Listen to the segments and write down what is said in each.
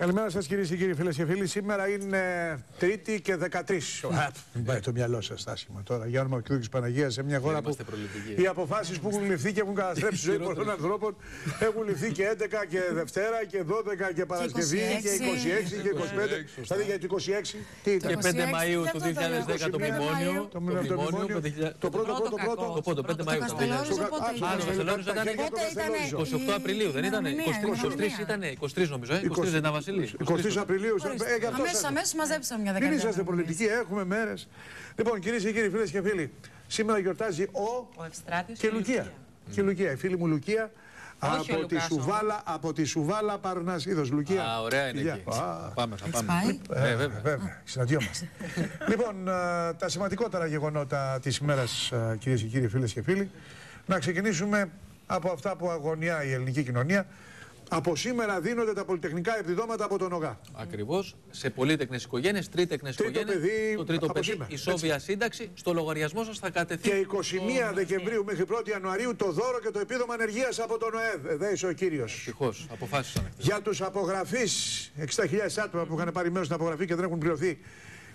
Καλημέρα σας κυρίες και κύριοι, φίλες και φίλοι. Σήμερα είναι Τρίτη και 13. Μην πάει το μυαλό σας στάσιμα τώρα. Για όνομα του Παναγίας σε μια χώρα που οι αποφάσεις που έχουν ληφθεί και έχουν καταστρέψει τη ζωή πολλών ανθρώπων έχουν ληφθεί και 11 και Δευτέρα και 12 και Παρασκευή και 26 και 25. Δηλαδή για το 26 τι ήταν; Και 5 Μαου του 2010 το μνημόνιο. Το μνημόνιο. Το πρώτο, πρώτο, πρώτο. Το πρώτο, 5 Μαου ήταν. ήταν 28 Απριλίου, δεν ήταν. 23 ήταν. 23 νομίζω. 23 δεν ήταν Βασίλη. 23 Απριλίου. Αμέσως, αμέσως μαζέψαμε μια δεκαετία. Μην είσαστε πολιτικοί, έχουμε μέρες. Λοιπόν, κυρίες και κύριοι, φίλες και φίλοι, σήμερα γιορτάζει ο. Ο Ευστράτης και Λουκία. Και Λουκία, η φίλη μου Λουκία. Από τη, Σουβάλα, από τη Σουβάλα Παρνασίδος, Λουκία; Α, ωραία είναι εκεί. Α, πάμε, θα πάμε. Ε, βέβαια, βέβαια. συναντιόμαστε. λοιπόν, τα σημαντικότερα γεγονότα της ημέρας, κυρίες και κύριοι, φίλες και φίλοι, να ξεκινήσουμε από αυτά που αγωνιά η ελληνική κοινωνία. Από σήμερα δίνονται τα πολυτεχνικά επιδόματα από τον ΟΓΑ. Ακριβώς. Σε πολύτεκνε οικογένειες, τρίτεκνε οικογένειες. Το τρίτο παιδί, ισόβια σύνταξη. Στο λογαριασμό σας θα κατευθεί. Και 21 Δεκεμβρίου μέχρι 1η Ιανουαρίου το δώρο και το επίδομα ανεργίας από τον ΟΕΔ. Εδώ είσαι ο κύριος. Ευτυχώς. Αποφάσισαν. Για τους απογραφείς, 60.000 άτομα που είχαν πάρει μέρος στην απογραφή και δεν έχουν πληρωθεί.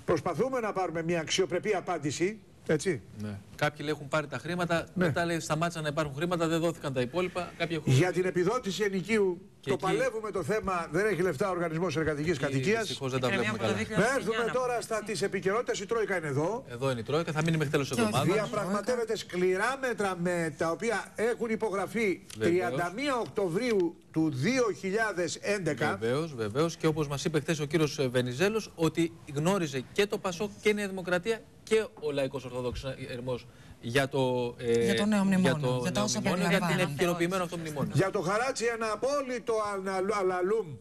Προσπαθούμε να πάρουμε μια αξιοπρεπή απάντηση. Έτσι. Ναι. Κάποιοι έχουν πάρει τα χρήματα, ναι. μετά λέει σταμάτησαν να υπάρχουν χρήματα, δεν δόθηκαν τα υπόλοιπα. Κάποιοι έχουν... Για την επιδότηση ενοικίου και το εκεί... παλεύουμε το θέμα, δεν έχει λεφτά ο οργανισμός εργατικής κατοικίας. Δυστυχώς δεν τα βλέπουμε καλά. Να έρθουμε τώρα στα της επικαιρότητας. Η Τρόικα είναι εδώ. Εδώ είναι η Τρόικα, θα μείνει μέχρι τέλος εβδομάδας. Διαπραγματεύεται σκληρά μέτρα με τα οποία έχουν υπογραφεί 31 Οκτωβρίου του 2011. Βεβαίως, βεβαίως. Και όπως μας είπε χθες ο κύριος Βενιζέλος, ότι γνώριζε και το Πασόκ και η Νέα Δημοκρατία και ο Λαϊκός Ορθόδοξος Ερμός για το, ε, για το νέο μνημόνιο, για, το για, νέο μνημόνιο, για την επικαιροποιημένο αυτό μνημόνιο. Για το χαράτσι ένα απόλυτο αλαλούμ.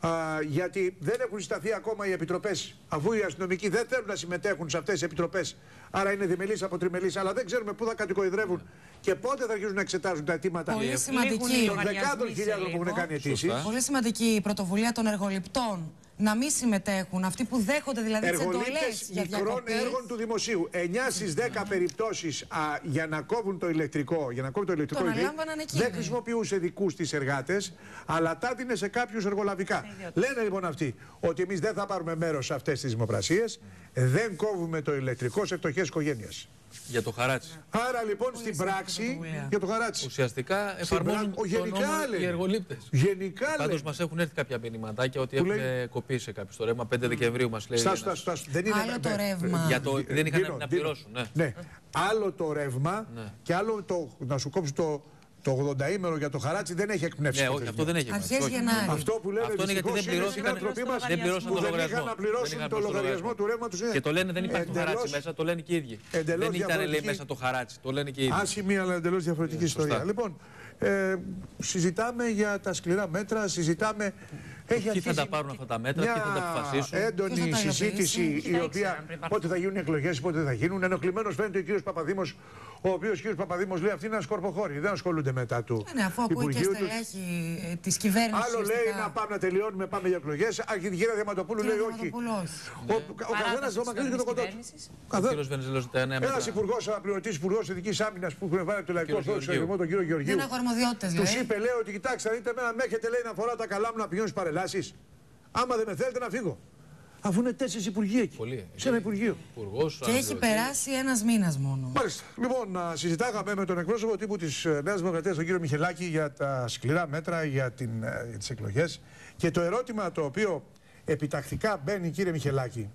Α, γιατί δεν έχουν συσταθεί ακόμα οι επιτροπές, αφού οι αστυνομικοί δεν θέλουν να συμμετέχουν σε αυτές τις επιτροπές. Άρα είναι διμελείς από τριμελείς, αλλά δεν ξέρουμε πού θα κατοικοειδρεύουν και πότε θα αρχίσουν να εξετάζουν τα αιτήματα; Πολύ σημαντική. των δεκάδων χιλιάδων που έχουν κάνει αιτήσεις. Πολύ σημαντική η πρωτοβουλία των εργοληπτών να μην συμμετέχουν. Αυτοί που δέχονται δηλαδή τις εντολές για μικρών έργων του δημοσίου. 9 στις 10 περιπτώσεις για να κόβουν το ηλεκτρικό, για να κόβουν το ηλεκτρικό δεν χρησιμοποιούσε δικούς τη εργάτες, αλλά τα δίνει σε κάποιους εργολαβικά. Λένε λοιπόν αυτοί ότι εμείς δεν θα πάρουμε μέρος σε αυτές τις δημοπρασίες, δεν κόβουμε το ηλεκτρικό σε φτωχές οικογένειες. Για το χαράτσι. Άρα λοιπόν στην πράξη για το χαράτσι. Ουσιαστικά εφαρμόζουν το γενικά νόμο οι εργολήπτες. Γενικά Πάντως μας έχουν έρθει κάποια μηνυματάκια ότι έχουν κοπεί σε κάποιο το ρεύμα. 5 Δεκεμβρίου μας λέει. Στάσου, στάσου, Δεν είναι άλλο το ρεύμα. Για το, δεν είχαν να πληρώσουν. Ναι. ναι. Άλλο το ρεύμα ναι. και άλλο το, να σου κόψει το, το 80 ήμερο για το χαράτσι δεν έχει εκπνεύσει. Ναι, όχι, αυτό δεν έχει εκπνεύσει. Αρχές Γενάρη. Αυτό που λένε αυτό είναι γιατί δεν πληρώσαν, δεν πληρώσαν το λογαριασμό. να πληρώσουν το λογαριασμό του ρεύματος. Και το λένε δεν υπάρχει το χαράτσι μέσα, το λένε και οι ίδιοι. Δεν ήταν λέει μέσα το χαράτσι, το λένε και οι ίδιοι. Άσχημη αλλά εντελώς διαφορετική ιστορία. Λοιπόν, ε, συζητάμε για τα σκληρά μέτρα, συζητάμε έχει ποιοι θα τα πάρουν αυτά τα μέτρα, ποιοι θα τα αποφασίσουν; Έντονη συζήτηση η οποία πότε θα γίνουν οι εκλογές, πότε θα γίνουν. Ενοχλημένος φαίνεται ο κύριος Παπαδήμος, ο οποίος κύριος Παπαδήμος λέει αυτή είναι ένα σκορποχώρη. Δεν ασχολούνται μετά του. Ναι, αφού ακούει και στελέχη ε, τη κυβέρνηση. Άλλο λέει να πάμε να τελειώνουμε, πάμε για εκλογές. Αρχιδικήρα Διαματοπούλου λέει όχι. Ο καθένας το μακρύς και το κοντό του. Ένας υπουργός, αναπληρωτής υπουργός ειδική άμυνας που έχουν βάλει το λαϊκό ορθόδοξο τον κύριο Γεωργίου. Τους είπε λέει ότι κοιτάξτε, αν είτε με έχετε λέει να φορά τα καλά μου να πηγαίνουν παρελάσεις. Άμα δεν με θέλετε να φύγω. Αφού είναι τέσσερις υπουργοί εκεί. Πολύ. Σε ένα υπουργείο. Υπουργός, και έχει περάσει ένας μήνας μόνο. Μάλιστα. Λοιπόν, συζητάγαμε με τον εκπρόσωπο τύπου της ε, Νέας Δημοκρατίας, τον κύριο Μιχελάκη, για τα σκληρά μέτρα για, την, ε, για τις εκλογές. Και το ερώτημα το οποίο επιτακτικά μπαίνει, κύριε Μιχελάκη,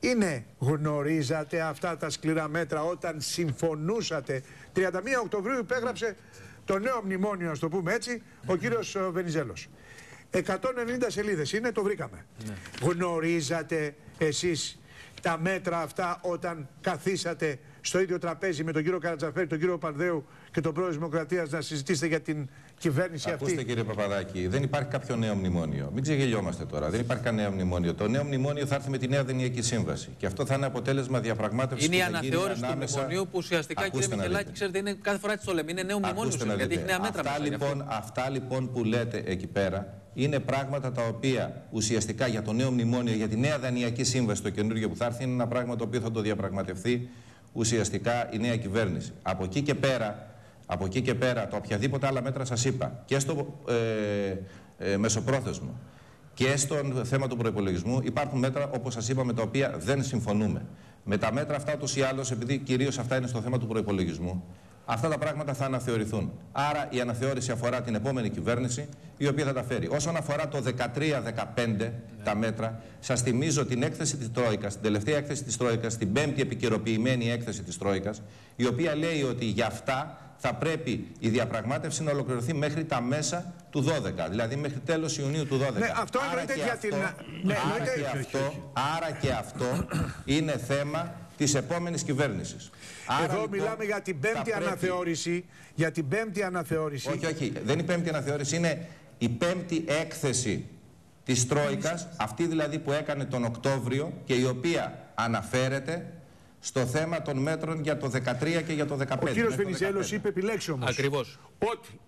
είναι γνωρίζατε αυτά τα σκληρά μέτρα όταν συμφωνούσατε; 31 Οκτωβρίου υπέγραψε το νέο μνημόνιο, ας το πούμε έτσι, ο κύριος ε, Βενιζέλος. 190 σελίδες είναι, το βρήκαμε. Ναι. Γνωρίζατε εσείς τα μέτρα αυτά όταν καθίσατε στο ίδιο τραπέζι με τον κύριο Καρατζαφέρη, τον κύριο Πανδέου και τον πρόεδρο Δημοκρατίας να συζητήσετε για την κυβέρνηση Ακούστε, αυτή; Ακούστε κύριε Παπαδάκη, δεν υπάρχει κάποιο νέο μνημόνιο. Μην ξεγελιόμαστε τώρα. Δεν υπάρχει κανένα μνημόνιο. Το νέο μνημόνιο θα έρθει με τη νέα Δενειακή Σύμβαση. Και αυτό θα είναι αποτέλεσμα διαπραγμάτευσης. Είναι η αναθεώρηση του μνημονίου που ουσιαστικά κύριε Μιχελάκη, ξέρετε, είναι κάθε φορά τη το λέμε. Είναι νέο μνημόνιο. Γιατί έχει νέα μέτρα αυτά, λοιπόν, αυτά λοιπόν που λέτε εκεί πέρα είναι πράγματα τα οποία ουσιαστικά για το νέο μνημόνιο, για τη νέα δανειακή σύμβαση, το καινούργιο που θα έρθει, είναι ένα πράγμα το οποίο θα το διαπραγματευτεί ουσιαστικά η νέα κυβέρνηση. Από εκεί και πέρα, από εκεί και πέρα, τα οποιαδήποτε άλλα μέτρα σας είπα, και στο ε, ε, μεσοπρόθεσμο και στο θέμα του προπολογισμού υπάρχουν μέτρα, όπως σας είπαμε, τα οποία δεν συμφωνούμε. Με τα μέτρα αυτά, ούτως ή άλλως, επειδή κυρίως αυτά είναι στο θέμα του προπολογισμού, αυτά τα πράγματα θα αναθεωρηθούν. Άρα η αναθεώρηση αφορά την επόμενη κυβέρνηση, η οποία θα τα φέρει. Όσον αφορά το 13-15 τα μέτρα, σας θυμίζω την έκθεση της Τρόικας, την τελευταία έκθεση της Τρόικας, την πέμπτη επικαιροποιημένη έκθεση της Τρόικας, η οποία λέει ότι για αυτά θα πρέπει η διαπραγμάτευση να ολοκληρωθεί μέχρι τα μέσα του 12, δηλαδή μέχρι τέλος Ιουνίου του 12. Ναι, αυτό άρα εννοείται και για αυτό, την... Ναι, άρα, εννοείται- και αυτό, άρα και αυτό είναι θέμα της επόμενης κυβέρνησης. Άρα, Εδώ λοιπόν, μιλάμε για την θα πέμπτη πρέπει- αναθεώρηση. Για την πέμπτη αναθεώρηση. Όχι, όχι, δεν είναι η πέμπτη αναθεώρηση, είναι η πέμπτη έκθεση της Τρόικας, αυτή δηλαδή που έκανε τον Οκτώβριο και η οποία αναφέρεται στο θέμα των μέτρων για το 13 και για το 15. Ο κύριος μέχρι το Βενιζέλος 15. είπε επιλέξει όμως Ακριβώς. ότι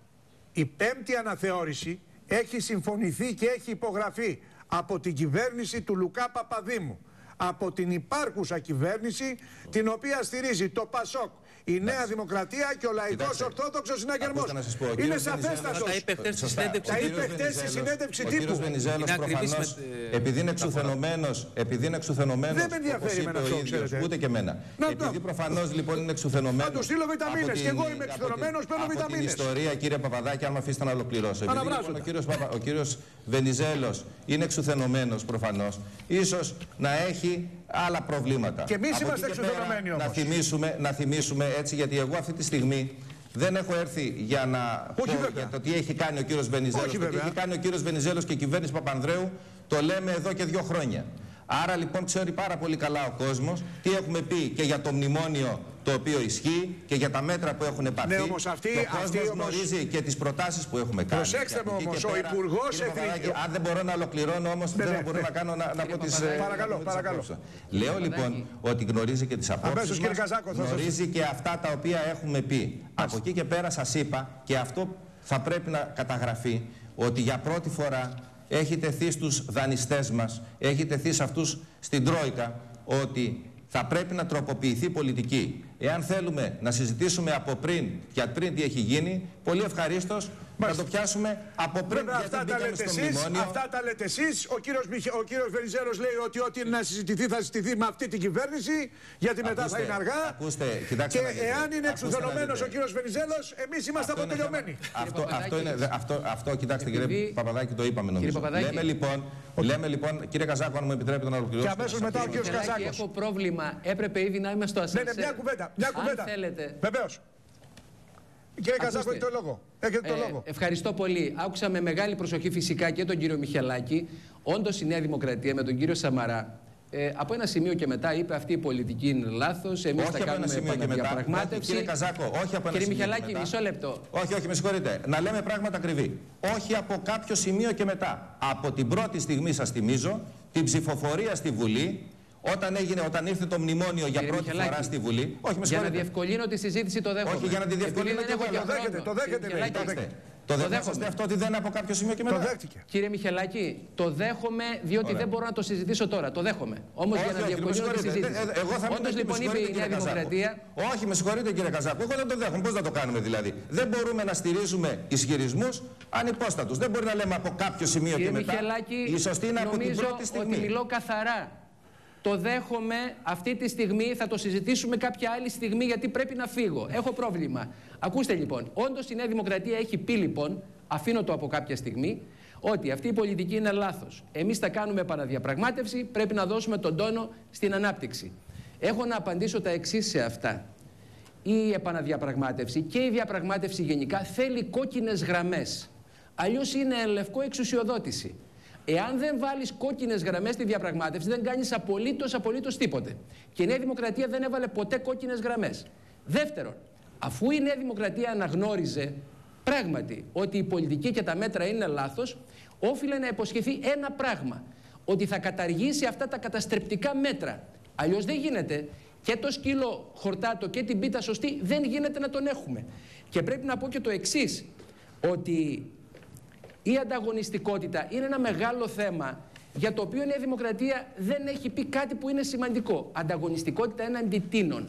η πέμπτη αναθεώρηση έχει συμφωνηθεί και έχει υπογραφεί από την κυβέρνηση του Λουκά Παπαδήμου. Από την υπάρχουσα κυβέρνηση την οποία στηρίζει το ΠΑΣΟΚ, η Νέα Δημοκρατία και ο Λαϊκός Κοιτάξτε, Ορθόδοξος Συναγερμός. ακούστε να σας πω, ο Είναι κύριος σαφέστατος. Τα είπε χθες στη Σωστά. συνέντευξη Ο Τα κύριος είπε χθες στη Βενιζέλος- συνέντευξη Ο τύπου. κύριος Βενιζέλος Είναι ακριβής προφανώς, με, ε, επειδή είναι εξουθενωμένος, επειδή είναι εξουθενωμένος, Δεν με ενδιαφέρει όπως είπε εμένα ο αυτό, ίδιος, ξέρετε. ούτε και εμένα. Να, επειδή να. προφανώς λοιπόν είναι εξουθενωμένος. Θα του στείλω βιταμίνες. από Και την- εγώ είμαι από την- εξουθενωμένος, παίρνω Από την βιταμίνες. ιστορία, κύριε Παπαδάκη, αν με αφήσετε να ολοκληρώσω. Επειδή λοιπόν, Αναβράζοντα. ο κύριος, Παπα- ο κύριος Βενιζέλος είναι εξουθενωμένος προφανώς, ίσως να έχει άλλα προβλήματα. Και εμείς Από είμαστε εκεί και πέρα, εξουθενωμένοι Να όμως. θυμίσουμε, να θυμίσουμε έτσι, γιατί εγώ αυτή τη στιγμή δεν έχω έρθει για να Όχι πω βέβαια. για το τι έχει κάνει ο κύριος Βενιζέλος. Όχι το τι βέβαια. έχει κάνει ο κύριος Βενιζέλος και η κυβέρνηση Παπανδρέου το λέμε εδώ και δύο χρόνια. Άρα λοιπόν ξέρει πάρα πολύ καλά ο κόσμος τι έχουμε πει και για το μνημόνιο το οποίο ισχύει και για τα μέτρα που έχουν πάρθει. Ναι, όμως αυτή- ο κόσμος αυτή όμως- γνωρίζει και τις προτάσεις που έχουμε κάνει. Προσέξτε Και από με εκεί όμως, και ο πέρα, Υπουργός κύριε Παπαδάκη, Εθνικής- Αν δεν μπορώ να ολοκληρώνω όμως Ναι, δεν ναι, μπορώ ναι. να κάνω να, να πω τις... ε, Παπαδάκη. Παρακαλώ, να πω τις παρακαλώ. απόψεις. Λέω λοιπόν ότι γνωρίζει και τις απόψεις Αμέσως, κύριε μας, Καζάκο, θα σας- γνωρίζει και αυτά τα οποία έχουμε πει. Από εκεί και πέρα σας είπα και αυτό θα πρέπει να καταγραφεί ότι για πρώτη φορά έχει τεθεί στους δανειστές μας, έχει τεθεί σε αυτούς στην Τρόικα ότι θα πρέπει να τροποποιηθεί η πολιτική. Εάν θέλουμε να συζητήσουμε από πριν, για πριν τι έχει γίνει, πολύ ευχαρίστως να το πιάσουμε από πριν Βέβαια, γιατί αυτά τα μπήκαμε λέτε στο εσείς, μνημόνιο. αυτά τα λέτε εσείς. Ο κύριος, Μιχε, ο κύριος Βενιζέλος λέει ότι ό,τι είναι να συζητηθεί θα συζητηθεί με αυτή την κυβέρνηση, γιατί μετά θα Ακούστε, είναι αργά. ακούστε, κοιτάξτε και να δείτε. εάν είναι Ακούστε να εξουθενωμένος δείτε. ο κύριος Βενιζέλος, εμείς είμαστε Αυτό είναι αποτελειωμένοι. θέμα- Αυτό, Παπαδάκη, αυτό, είναι, δε- αυτό, αυτό, κοιτάξτε κύριε Επειδή- Παπαδάκη, το είπαμε νομίζω. Παπαδάκη. λέμε, λοιπόν, λέμε λοιπόν, κύριε Καζάκο, αν μου επιτρέπετε να ολοκληρώσω. Και αμέσως μετά ο κύριος Μιχελάκη, Καζάκος. έχω πρόβλημα. Έπρεπε ήδη να είμαι στο Ναι, ασανσέρ. ναι, μια κουβέντα. Μια κουβέντα. Αν θέλετε. Βεβαίως. Κύριε Καζάκο, Ακούστε. έχετε το λόγο. Έχετε το Ε, λόγο. ευχαριστώ πολύ. Άκουσα με μεγάλη προσοχή φυσικά και τον κύριο Μιχελάκη. Όντως η Νέα Δημοκρατία με τον κύριο Σαμαρά ε, από ένα σημείο και μετά είπε αυτή η πολιτική είναι λάθος. Εμείς Όχι θα από ένα κάνουμε σημείο και μετά. επαναδιαπραγμάτευση. Κύριε Καζάκο, όχι από ένα Κύριε σημείο και Μιχελάκη, μετά. μισό λεπτό. Όχι, όχι, με συγχωρείτε. Να λέμε πράγματα ακριβή. Όχι από κάποιο σημείο και μετά. Από την πρώτη στιγμή, σας θυμίζω, την ψηφοφορία στη Βουλή, όταν, έγινε, όταν ήρθε το μνημόνιο για Κύριε πρώτη Μιχελάκη, φορά στη Βουλή. Όχι, με Για να συγχωρείτε. διευκολύνω τη συζήτηση το δέχομαι. Όχι, για να τη διευκολύνω Επειδή και δεν έχω εγώ, και το χρόνο. δέχεται, το δέχεται, Κύριε λέει, το Μιχελάκη, δέχεται. Το Το δέχεστε δέχομαι. αυτό ότι δεν είναι από κάποιο σημείο και μετά. Το δέχτηκε. Κύριε Μιχελάκη, το δέχομαι διότι Ωραία. δεν μπορώ να το συζητήσω τώρα. Το δέχομαι. Όμως Όχι, για να όχι, με διευκολύνω τη συγχωρείτε. συζήτηση. Ε, ε, Εγώ θα Όντως μην λοιπόν είπε η Νέα Δημοκρατία. Όχι, με συγχωρείτε κύριε Καζάκο. Εγώ δεν το δέχομαι. Πώς να το κάνουμε δηλαδή; Δεν μπορούμε να στηρίζουμε ισχυρισμούς ανυπόστατους. Δεν μπορεί να λέμε από κάποιο σημείο Κύριε και μετά. Μιχελάκη, Η σωστή είναι από την νομίζω πρώτη στιγμή. ότι μιλώ καθαρά. Το δέχομαι αυτή τη στιγμή, θα το συζητήσουμε κάποια άλλη στιγμή γιατί πρέπει να φύγω. Έχω πρόβλημα. Ακούστε λοιπόν, όντως η Νέα Δημοκρατία έχει πει λοιπόν, αφήνω το από κάποια στιγμή, ότι αυτή η πολιτική είναι λάθος. Εμείς θα κάνουμε επαναδιαπραγμάτευση, πρέπει να δώσουμε τον τόνο στην ανάπτυξη. Έχω να απαντήσω τα εξής σε αυτά. Η επαναδιαπραγμάτευση και η διαπραγμάτευση γενικά θέλει κόκκινες γραμμές. Αλλιώς είναι λευκό εξουσιοδότηση. Εάν δεν βάλεις κόκκινες γραμμές στη διαπραγμάτευση, δεν κάνεις απολύτως απολύτως τίποτε. Και η Νέα Δημοκρατία δεν έβαλε ποτέ κόκκινες γραμμές. Δεύτερον, αφού η Νέα Δημοκρατία αναγνώριζε πράγματι ότι η πολιτική και τα μέτρα είναι λάθος, όφιλε να υποσχεθεί ένα πράγμα. Ότι θα καταργήσει αυτά τα καταστρεπτικά μέτρα. Αλλιώς δεν γίνεται. Και το σκύλο χορτάτο και την πίτα σωστή δεν γίνεται να τον έχουμε. Και πρέπει να πω και το εξής ότι η ανταγωνιστικότητα είναι ένα μεγάλο θέμα για το οποίο η Νέα Δημοκρατία δεν έχει πει κάτι που είναι σημαντικό. Ανταγωνιστικότητα έναντι τίνων.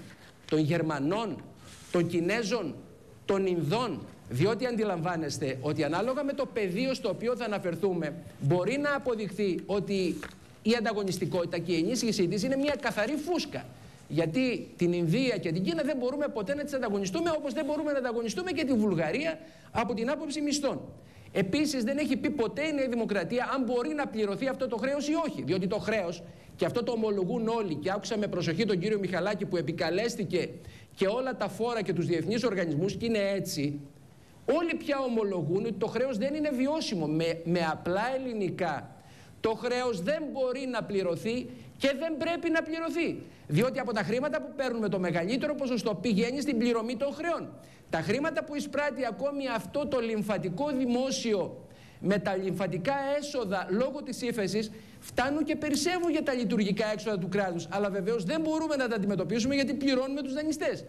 Των Γερμανών, των Κινέζων, των Ινδών. Διότι αντιλαμβάνεστε ότι ανάλογα με το πεδίο στο οποίο θα αναφερθούμε, μπορεί να αποδειχθεί ότι η ανταγωνιστικότητα και η ενίσχυσή της είναι μια καθαρή φούσκα. Γιατί την Ινδία και την Κίνα δεν μπορούμε ποτέ να τις ανταγωνιστούμε, όπως δεν μπορούμε να ανταγωνιστούμε και τη Βουλγαρία από την άποψη μισθών. Επίσης, δεν έχει πει ποτέ η Νέα Δημοκρατία αν μπορεί να πληρωθεί αυτό το χρέος ή όχι. Διότι το χρέος, και αυτό το ομολογούν όλοι, και άκουσα με προσοχή τον κύριο Μιχαλάκη που επικαλέστηκε και όλα τα φόρα και τους διεθνείς οργανισμούς, και είναι έτσι. Όλοι πια ομολογούν ότι το χρέος δεν είναι βιώσιμο. Με, με απλά ελληνικά, το χρέος δεν μπορεί να πληρωθεί και δεν πρέπει να πληρωθεί. Διότι από τα χρήματα που παίρνουμε το μεγαλύτερο ποσοστό πηγαίνει στην πληρωμή των χρεών. Τα χρήματα που εισπράττει ακόμη αυτό το λιμφατικό δημόσιο με τα λιμφατικά έσοδα λόγω της ύφεσης φτάνουν και περισσεύουν για τα λειτουργικά έξοδα του κράτους. Αλλά βεβαίως δεν μπορούμε να τα αντιμετωπίσουμε γιατί πληρώνουμε τους δανειστές.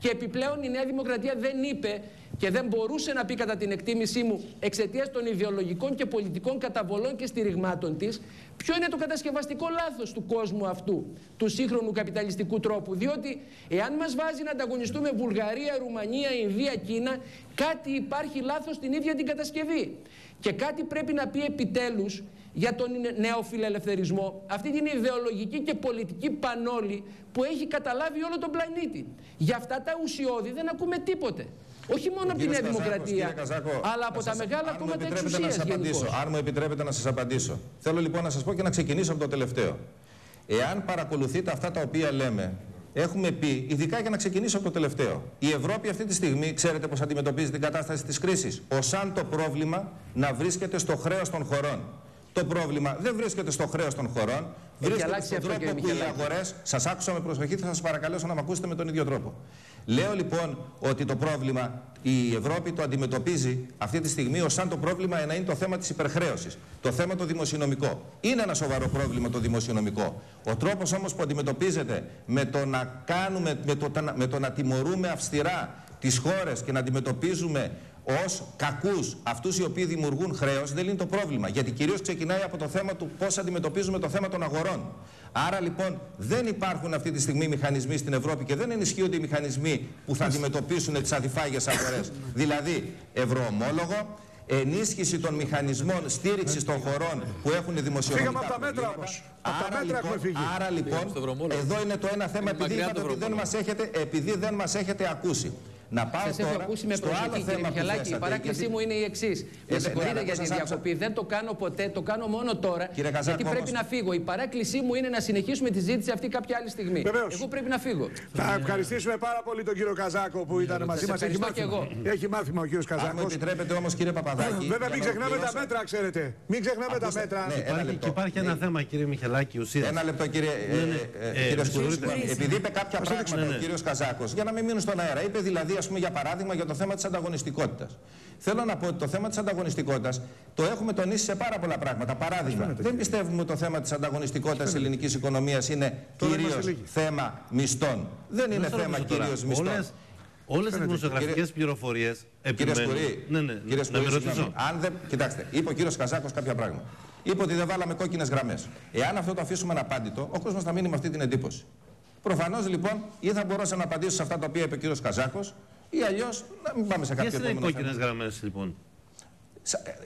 Και επιπλέον η Νέα Δημοκρατία δεν είπε και δεν μπορούσε να πει κατά την εκτίμησή μου εξαιτίας των ιδεολογικών και πολιτικών καταβολών και στηριγμάτων της, ποιο είναι το κατασκευαστικό λάθος του κόσμου αυτού, του σύγχρονου καπιταλιστικού τρόπου. Διότι εάν μας βάζει να ανταγωνιστούμε Βουλγαρία, Ρουμανία, Ινδία, Κίνα, κάτι υπάρχει λάθος στην ίδια την κατασκευή. Και κάτι πρέπει να πει επιτέλους για τον νέο φιλελευθερισμό, αυτή την ιδεολογική και πολιτική πανόλη που έχει καταλάβει όλο τον πλανήτη. Για αυτά τα ουσιώδη δεν ακούμε τίποτε. Όχι μόνο από τη Νέα Δημοκρατία, αλλά από τα μεγάλα κόμματα εξουσίας. Αν μου επιτρέπετε να σας απαντήσω. Θέλω λοιπόν να σας πω και να ξεκινήσω από το τελευταίο. Εάν παρακολουθείτε αυτά τα οποία λέμε, έχουμε πει, ειδικά για να ξεκινήσω από το τελευταίο, η Ευρώπη αυτή τη στιγμή, ξέρετε πώς αντιμετωπίζει την κατάσταση της κρίσης. Ω αν το πρόβλημα να βρίσκεται στο χρέος των χωρών. Το πρόβλημα δεν βρίσκεται στο χρέος των χωρών, βρίσκεται στον τρόπο που οι αγορές. Σας άκουσα με προσοχή, θα σας παρακαλέσω να με ακούσετε με τον ίδιο τρόπο. Λέω λοιπόν ότι το πρόβλημα η Ευρώπη το αντιμετωπίζει αυτή τη στιγμή ως αν το πρόβλημα να είναι το θέμα της υπερχρέωσης. Το θέμα το δημοσιονομικό. Είναι ένα σοβαρό πρόβλημα το δημοσιονομικό. Ο τρόπος όμως που αντιμετωπίζεται με το να, κάνουμε, με το, με το να τιμωρούμε αυστηρά τις χώρες και να αντιμετωπίζουμε ως κακούς αυτούς οι οποίοι δημιουργούν χρέος δεν είναι το πρόβλημα. Γιατί κυρίως ξεκινάει από το θέμα του πώς αντιμετωπίζουμε το θέμα των αγορών. Άρα λοιπόν δεν υπάρχουν αυτή τη στιγμή μηχανισμοί στην Ευρώπη και δεν ενισχύονται οι μηχανισμοί που θα αντιμετωπίσουν τις αδιφάγε αγορές. δηλαδή ευρωομόλογο, ενίσχυση των μηχανισμών στήριξης των χωρών που έχουν δημοσιονομικά Φύγαμε από τα μέτρα όμως. Από τα μέτρα έχουμε φύγει. Άρα λοιπόν, εδώ είναι το ένα θέμα επειδή, ότι δεν μας έχετε, επειδή δεν μας έχετε ακούσει. Να πάω Σας έχω ακούσει με προσοχή κύριε Μιχαλάκη. Η παράκλησή μου είναι η εξής. Με συγχωρείτε για τη διακοπή. Δεν το κάνω ποτέ, το κάνω μόνο τώρα. Γιατί πρέπει να φύγω. Η παράκλησή μου είναι να συνεχίσουμε τη ζήτηση αυτή κάποια άλλη στιγμή. Εγώ πρέπει να φύγω. Θα ευχαριστήσουμε πάρα πολύ τον κύριο Καζάκο που ήταν μαζί μας. Έχει μάθημα. Έχει μάθημα ο κύριος Καζάκο. Αν μου επιτρέπετε όμως κύριε Παπαδάκη. Βέβαια μην ξεχνάμε τα μέτρα, ξέρετε. Μην ξεχνάμε τα μέτρα. Και υπάρχει ένα θέμα κύριε Μιχαλάκη ουσίας. Ένα λεπτό κύριε Σκουρούτη. Επειδή είπε κάποια πράγματα ο κύριος Καζάκος για να μην μείνουν στον αέρα. Είπε δηλαδή πούμε, για παράδειγμα, για το θέμα της ανταγωνιστικότητας. Θέλω να πω ότι το θέμα της ανταγωνιστικότητας το έχουμε τονίσει σε πάρα πολλά πράγματα. Παράδειγμα, δεν πιστεύουμε ότι το θέμα της ανταγωνιστικότητας τη ελληνικής οικονομίας είναι κυρίως θέμα μισθών. Δεν είναι θέμα κυρίως μισθών. Όλε οι δημοσιογραφικές πληροφορίες. Κύριε Σκουρή, ναι, ναι, κύριε Σκουρή, αν δεν, κοιτάξτε, είπε ο κύριος Καζάκος κάποια πράγματα. Είπε ότι δεν βάλαμε κόκκινες γραμμές. Εάν αυτό το αφήσουμε αναπάντητο, ο κόσμος θα μείνει με αυτή την εντύπωση. Προφανώς λοιπόν ή θα μπορούσα να απαντήσω σε αυτά τα οποία είπε ο κύριος Καζάκος, ή αλλιώς να μην πάμε σε κάποιο επόμενο θέμα. κόκκινες γραμμές λοιπόν;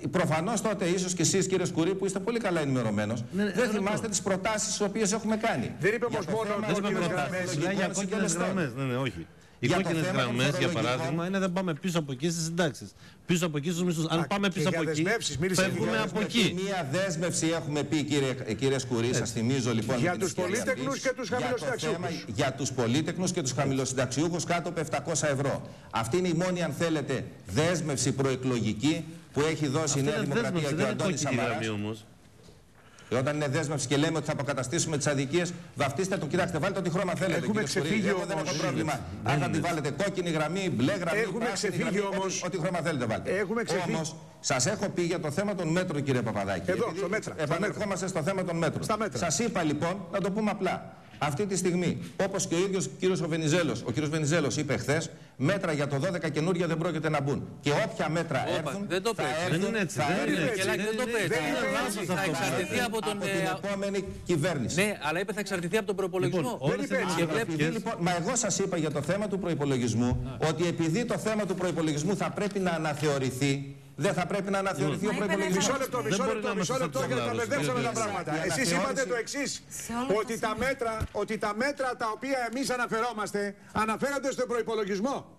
Ε, Προφανώς τότε, ίσως και εσείς κύριε Σκουρή, που είστε πολύ καλά ενημερωμένος, ναι, ναι, δεν θυμάστε τις προτάσεις τις οποίες έχουμε κάνει. Δεν είπε όμω μόνο κόκκινες γραμμές. Για κόκκινες γραμμές. Ναι, ναι, όχι. Οι κόκκινε γραμμές, για παράδειγμα, είναι δεν πάμε πίσω από εκεί στις συντάξεις. Πίσω από εκεί στους μισθούς. Αν πάμε πίσω από εκεί, φεύγουμε από εκεί. Μία δέσμευση έχουμε πει, κύριε, κύριε Σκουρή, σας θυμίζω λοιπόν. Για τους πολίτεκνου και τους χαμηλοσυνταξιούχου. Για τους πολίτεκνου και τους χαμηλοσυνταξιούχου κάτω από 700 ευρώ. Αυτή είναι η μόνη, αν θέλετε, δέσμευση προεκλογική που έχει δώσει η Νέα Δημοκρατία και ο Αντώνης Σαμαράς. Όταν είναι δέσμευση και λέμε ότι θα αποκαταστήσουμε τις αδικίες, βαφτίστε το. Κοιτάξτε, βάλτε ό,τι χρώμα θέλετε. Έχουμε ξεφύγει όμω. Δεν έχω πρόβλημα. Αν θα τη βάλετε κόκκινη γραμμή, μπλε γραμμή, Έχουμε ξεφύγει όμως. Ό,τι χρώμα θέλετε βάλτε. Έχουμε ξεφύγει. Όμως, σας έχω πει για το θέμα των μέτρων, κύριε Παπαδάκη. Εδώ, στο μέτρα. Επανερχόμαστε στο θέμα των μέτρων. Σας είπα λοιπόν, να το πούμε απλά. Αυτή τη στιγμή, όπως και ο ίδιος κύριος Βενιζέλος, ο κύριος Βενιζέλος είπε χθες, μέτρα για το 12 καινούργια δεν πρόκειται να μπουν. Και όποια μέτρα Όπα, έρθουν. Δεν το πέτει. Δεν είναι έτσι. Δεν είναι έτσι. Δεν το πέτει. Θα εξαρτηθεί από τον. την ε, επόμενη κυβέρνηση. Ναι, αλλά είπε θα εξαρτηθεί από τον προπολογισμό. Λοιπόν, μα εγώ σας είπα για το θέμα του προπολογισμού ότι επειδή το θέμα του προπολογισμού θα πρέπει να αναθεωρηθεί δεν θα πρέπει να αναθεωρηθεί ο προπολογισμό. Μισό λεπτό, μισό λεπτό, μισό λεπτό για να τα μπερδέψουμε τα πράγματα. Εσείς είπατε το εξής, ότι τα μέτρα, ότι τα μέτρα τα οποία εμείς αναφερόμαστε αναφέρονται στον προπολογισμό.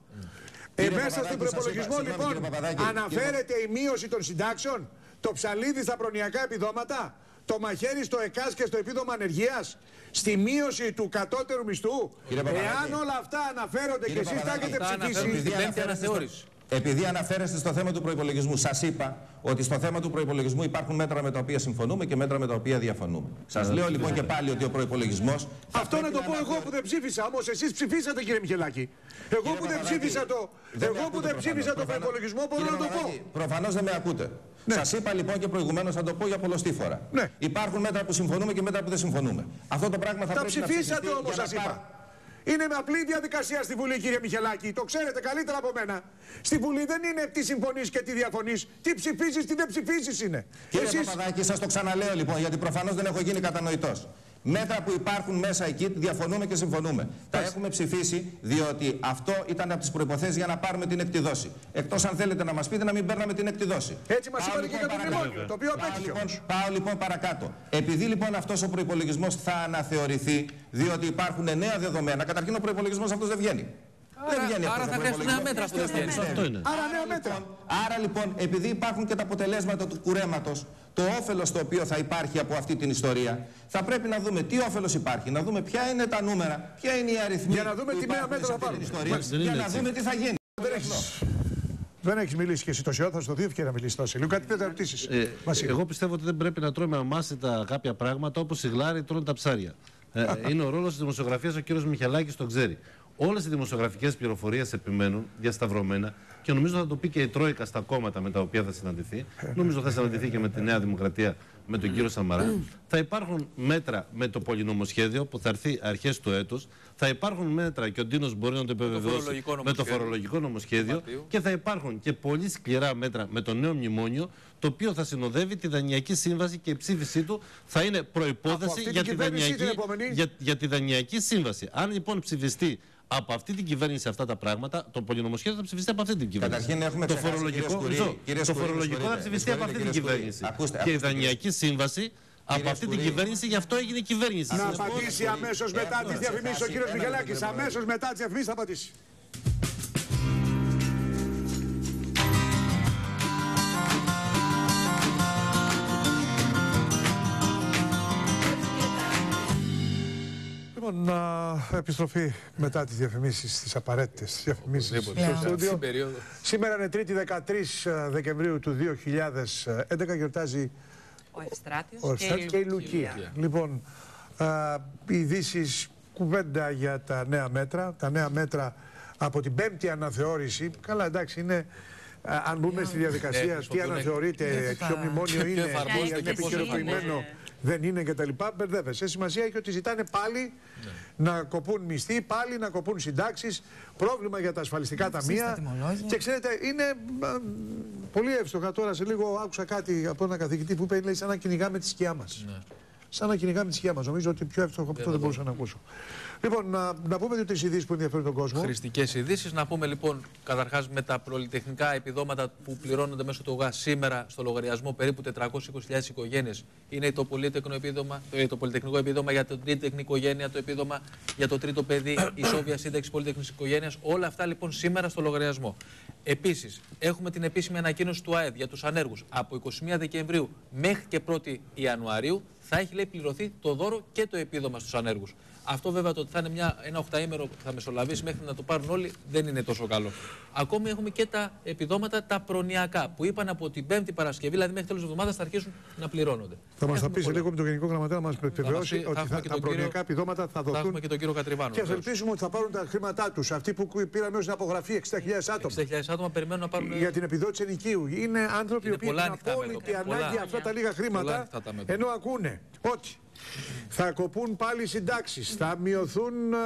Ε, μέσα στον προπολογισμό λοιπόν αναφέρεται η μείωση των συντάξεων, το ψαλίδι στα προνοιακά επιδόματα, το μαχαίρι στο ΕΚΑΣ και στο επίδομα ανεργίας, στη μείωση του κατώτερου μισθού. Εάν όλα αυτά αναφέρονται και εσείς τα έχετε ψηφίσει. Επειδή αναφέρεστε στο θέμα του προπολογισμού, σας είπα ότι στο θέμα του προπολογισμού υπάρχουν μέτρα με τα οποία συμφωνούμε και μέτρα με τα οποία διαφωνούμε. Σας λέω λοιπόν και πάλι ότι ο προπολογισμό. Αυτό να το πω εγώ που δεν ψήφισα, όμως εσείς ψηφίσατε κύριε Μιχελάκη. Εγώ που δεν ψήφισα το, εγώ που δεν ψήφισα το προπολογισμό μπορώ να το πω. Προφανώς δεν με ακούτε. Ναι. Σας είπα λοιπόν και προηγουμένως θα το πω για πολλωστή φορά. Ναι. Υπάρχουν μέτρα που συμφωνούμε και μέτρα που δεν συμφωνούμε. Αυτό το πράγμα θα τα πρέπει να ψηφίσατε όμως σας είπα. Είναι με απλή διαδικασία στη Βουλή, κύριε Μιχελάκη. Το ξέρετε καλύτερα από μένα. Στη Βουλή δεν είναι τι συμφωνείς και τι διαφωνείς. Τι ψηφίζεις, τι δεν ψηφίζεις είναι. Κύριε Εσείς... Παπαδάκη, σας το ξαναλέω λοιπόν, γιατί προφανώς δεν έχω γίνει κατανοητός. Μέτρα που υπάρχουν μέσα εκεί διαφωνούμε και συμφωνούμε. Τα έχουμε ψηφίσει διότι αυτό ήταν από τις προποθέσει για να πάρουμε την εκτιδόση. Εκτός αν θέλετε να μας πείτε να μην παίρναμε την εκτιδόση. Έτσι μας είπατε λοιπόν, και για το μνημόνιο, το οποίο πάω, λοιπόν, πάω λοιπόν παρακάτω. Επειδή λοιπόν αυτός ο προπολογισμό θα αναθεωρηθεί, διότι υπάρχουν νέα δεδομένα, καταρχήν ο προπολογισμό αυτός δεν βγαίνει. Άρα, δεν άρα θα χρειαστούν νέα μέτρα που δεν βγαίνει. Αυτό είναι. Άρα νέα μέτρα. Λοιπόν, άρα λοιπόν, επειδή υπάρχουν και τα αποτελέσματα του κουρέματος, το όφελος το οποίο θα υπάρχει από αυτή την ιστορία, θα πρέπει να δούμε τι όφελος υπάρχει, να δούμε ποια είναι τα νούμερα, ποια είναι η αριθμή. Για να δούμε τι νέα μέτρα θα πάρουμε. Για να δούμε τι θα γίνει. Δεν έχει μιλήσει και εσύ τόση ώρα, θα στο δύο να μιλήσει τόσο. Λίγο κάτι δεν θα ρωτήσει. Ε, εγώ πιστεύω ότι δεν πρέπει να τρώμε αμάσιτα κάποια πράγματα όπως οι γλάροι τρώνε τα ψάρια. Ε, είναι ο ρόλος της δημοσιογραφίας, ο κύριος Μιχαλάκης το ξέρει. Όλες οι δημοσιογραφικές πληροφορίες επιμένουν διασταυρωμένα και νομίζω θα το πει και η Τρόικα στα κόμματα με τα οποία θα συναντηθεί. Νομίζω θα συναντηθεί και με τη Νέα Δημοκρατία, με τον κύριο Σαμαρά. θα υπάρχουν μέτρα με το πολυνομοσχέδιο που θα έρθει αρχές του έτους. Θα υπάρχουν μέτρα και ο Ντίνος μπορεί να το επιβεβαιώσει με το φορολογικό νομοσχέδιο. Και θα υπάρχουν και πολύ σκληρά μέτρα με το νέο μνημόνιο, το οποίο θα συνοδεύει τη Δανειακή Σύμβαση και η ψήφισή του θα είναι προπόθεση για, για, για τη Δανειακή Σύμβαση. Αν λοιπόν ψηφιστεί από αυτή την κυβέρνηση αυτά τα πράγματα, το πολυνομοσχέδιο θα ψηφιστεί από αυτή την κυβέρνηση. Καταρχήν έχουμε το φορολογικό, Σκουρί, το φορολογικό θα ψηφιστεί από αυτή την κυβέρνηση. Ακούστε, και η Δανειακή Σύμβαση από αυτή την κυβέρνηση, γι' αυτό έγινε κυβέρνηση. Να απαντήσει αμέσως μετά τις διαφημίσει ο κύριο Μιχελάκη. Αμέσως μετά τις διαφημίσεις θα απαντήσει. Λοιπόν, επιστροφή μετά τις διαφημίσεις, τις απαραίτητες διαφημίσεις στο στούντιο. Σήμερα είναι 3η 13 ε, Δεκεμβρίου του 2011, γιορτάζει ο Ευστράτιος, ο και, και, η Λουκία. Λοιπόν, α, οι ειδήσεις κουβέντα για τα νέα μέτρα, τα νέα μέτρα από την πέμπτη αναθεώρηση, καλά εντάξει είναι αν μπούμε στη διαδικασία ε, τι αναθεωρείται, ποιο μνημόνιο είναι, είναι επικαιροποιημένο, δεν είναι κτλ. Μπερδεύεσαι. Σημασία έχει ότι ζητάνε πάλι ναι. να κοπούν μισθοί, πάλι να κοπούν συντάξεις, πρόβλημα για τα ασφαλιστικά ταμεία. Και ξέρετε, είναι πολύ εύστοχα τώρα. Σε λίγο άκουσα κάτι από έναν καθηγητή που είπε: λέει, σαν να κυνηγάμε τη σκιά μας. Ναι. Σαν να κυνηγάμε τη σκιά μας. Νομίζω ότι πιο εύστοχο από αυτό δεν μπορούσα να ακούσω. Λοιπόν, να, να πούμε δύο-τρει ειδήσεις που ενδιαφέρουν τον κόσμο. Χρηστικέ ειδήσεις. Να πούμε λοιπόν καταρχάς με τα προλητεχνικά επιδόματα που πληρώνονται μέσω του ΓΑ σήμερα στο λογαριασμό περίπου 420.000 οικογένειες. Είναι το, πολυτεχνικό επίδομα, το, το πολυτεχνικό επίδομα για την τρίτη τεχνική οικογένεια, το επίδομα για το τρίτο παιδί, η σόβια σύνταξη πολυτεχνικής οικογένειας. Όλα αυτά λοιπόν σήμερα στο λογαριασμό. Επίσης, έχουμε την επίσημη ανακοίνωση του ΑΕΔ για τους ανέργους. Από 21 Δεκεμβρίου μέχρι και 1η Ιανουαρίου θα έχει λέει πληρωθεί το δώρο και το επίδομα στους ανέργους. Αυτό βέβαια το ότι θα είναι μια, ένα οχταήμερο που θα μεσολαβήσει μέχρι να το πάρουν όλοι δεν είναι τόσο καλό. Ακόμη έχουμε και τα επιδόματα τα προνοιακά που είπαν από την Πέμπτη Παρασκευή, δηλαδή μέχρι τέλος εβδομάδας θα αρχίσουν να πληρώνονται. Θα μας τα πει λίγο με τον Γενικό Γραμματέα να μας επιβεβαιώσει ότι θα, τα προνοιακά επιδόματα θα δοθούν. Θα έχουμε και τον κύριο Κατριβάνο. Και θα ελπίσουμε ότι θα πάρουν τα χρήματά τους. Αυτοί που πήραν ως απογραφή 60.000 άτομα. 60.000 άτομα περιμένουν να πάρουν. Για την επιδότηση ενοικίου. Είναι άνθρωποι που έχουν απόλυτη ανάγκη αυτά τα λίγα χρήματα ενώ ακούνε είναι ότι θα κοπούν πάλι συντάξεις, θα μειωθούν α,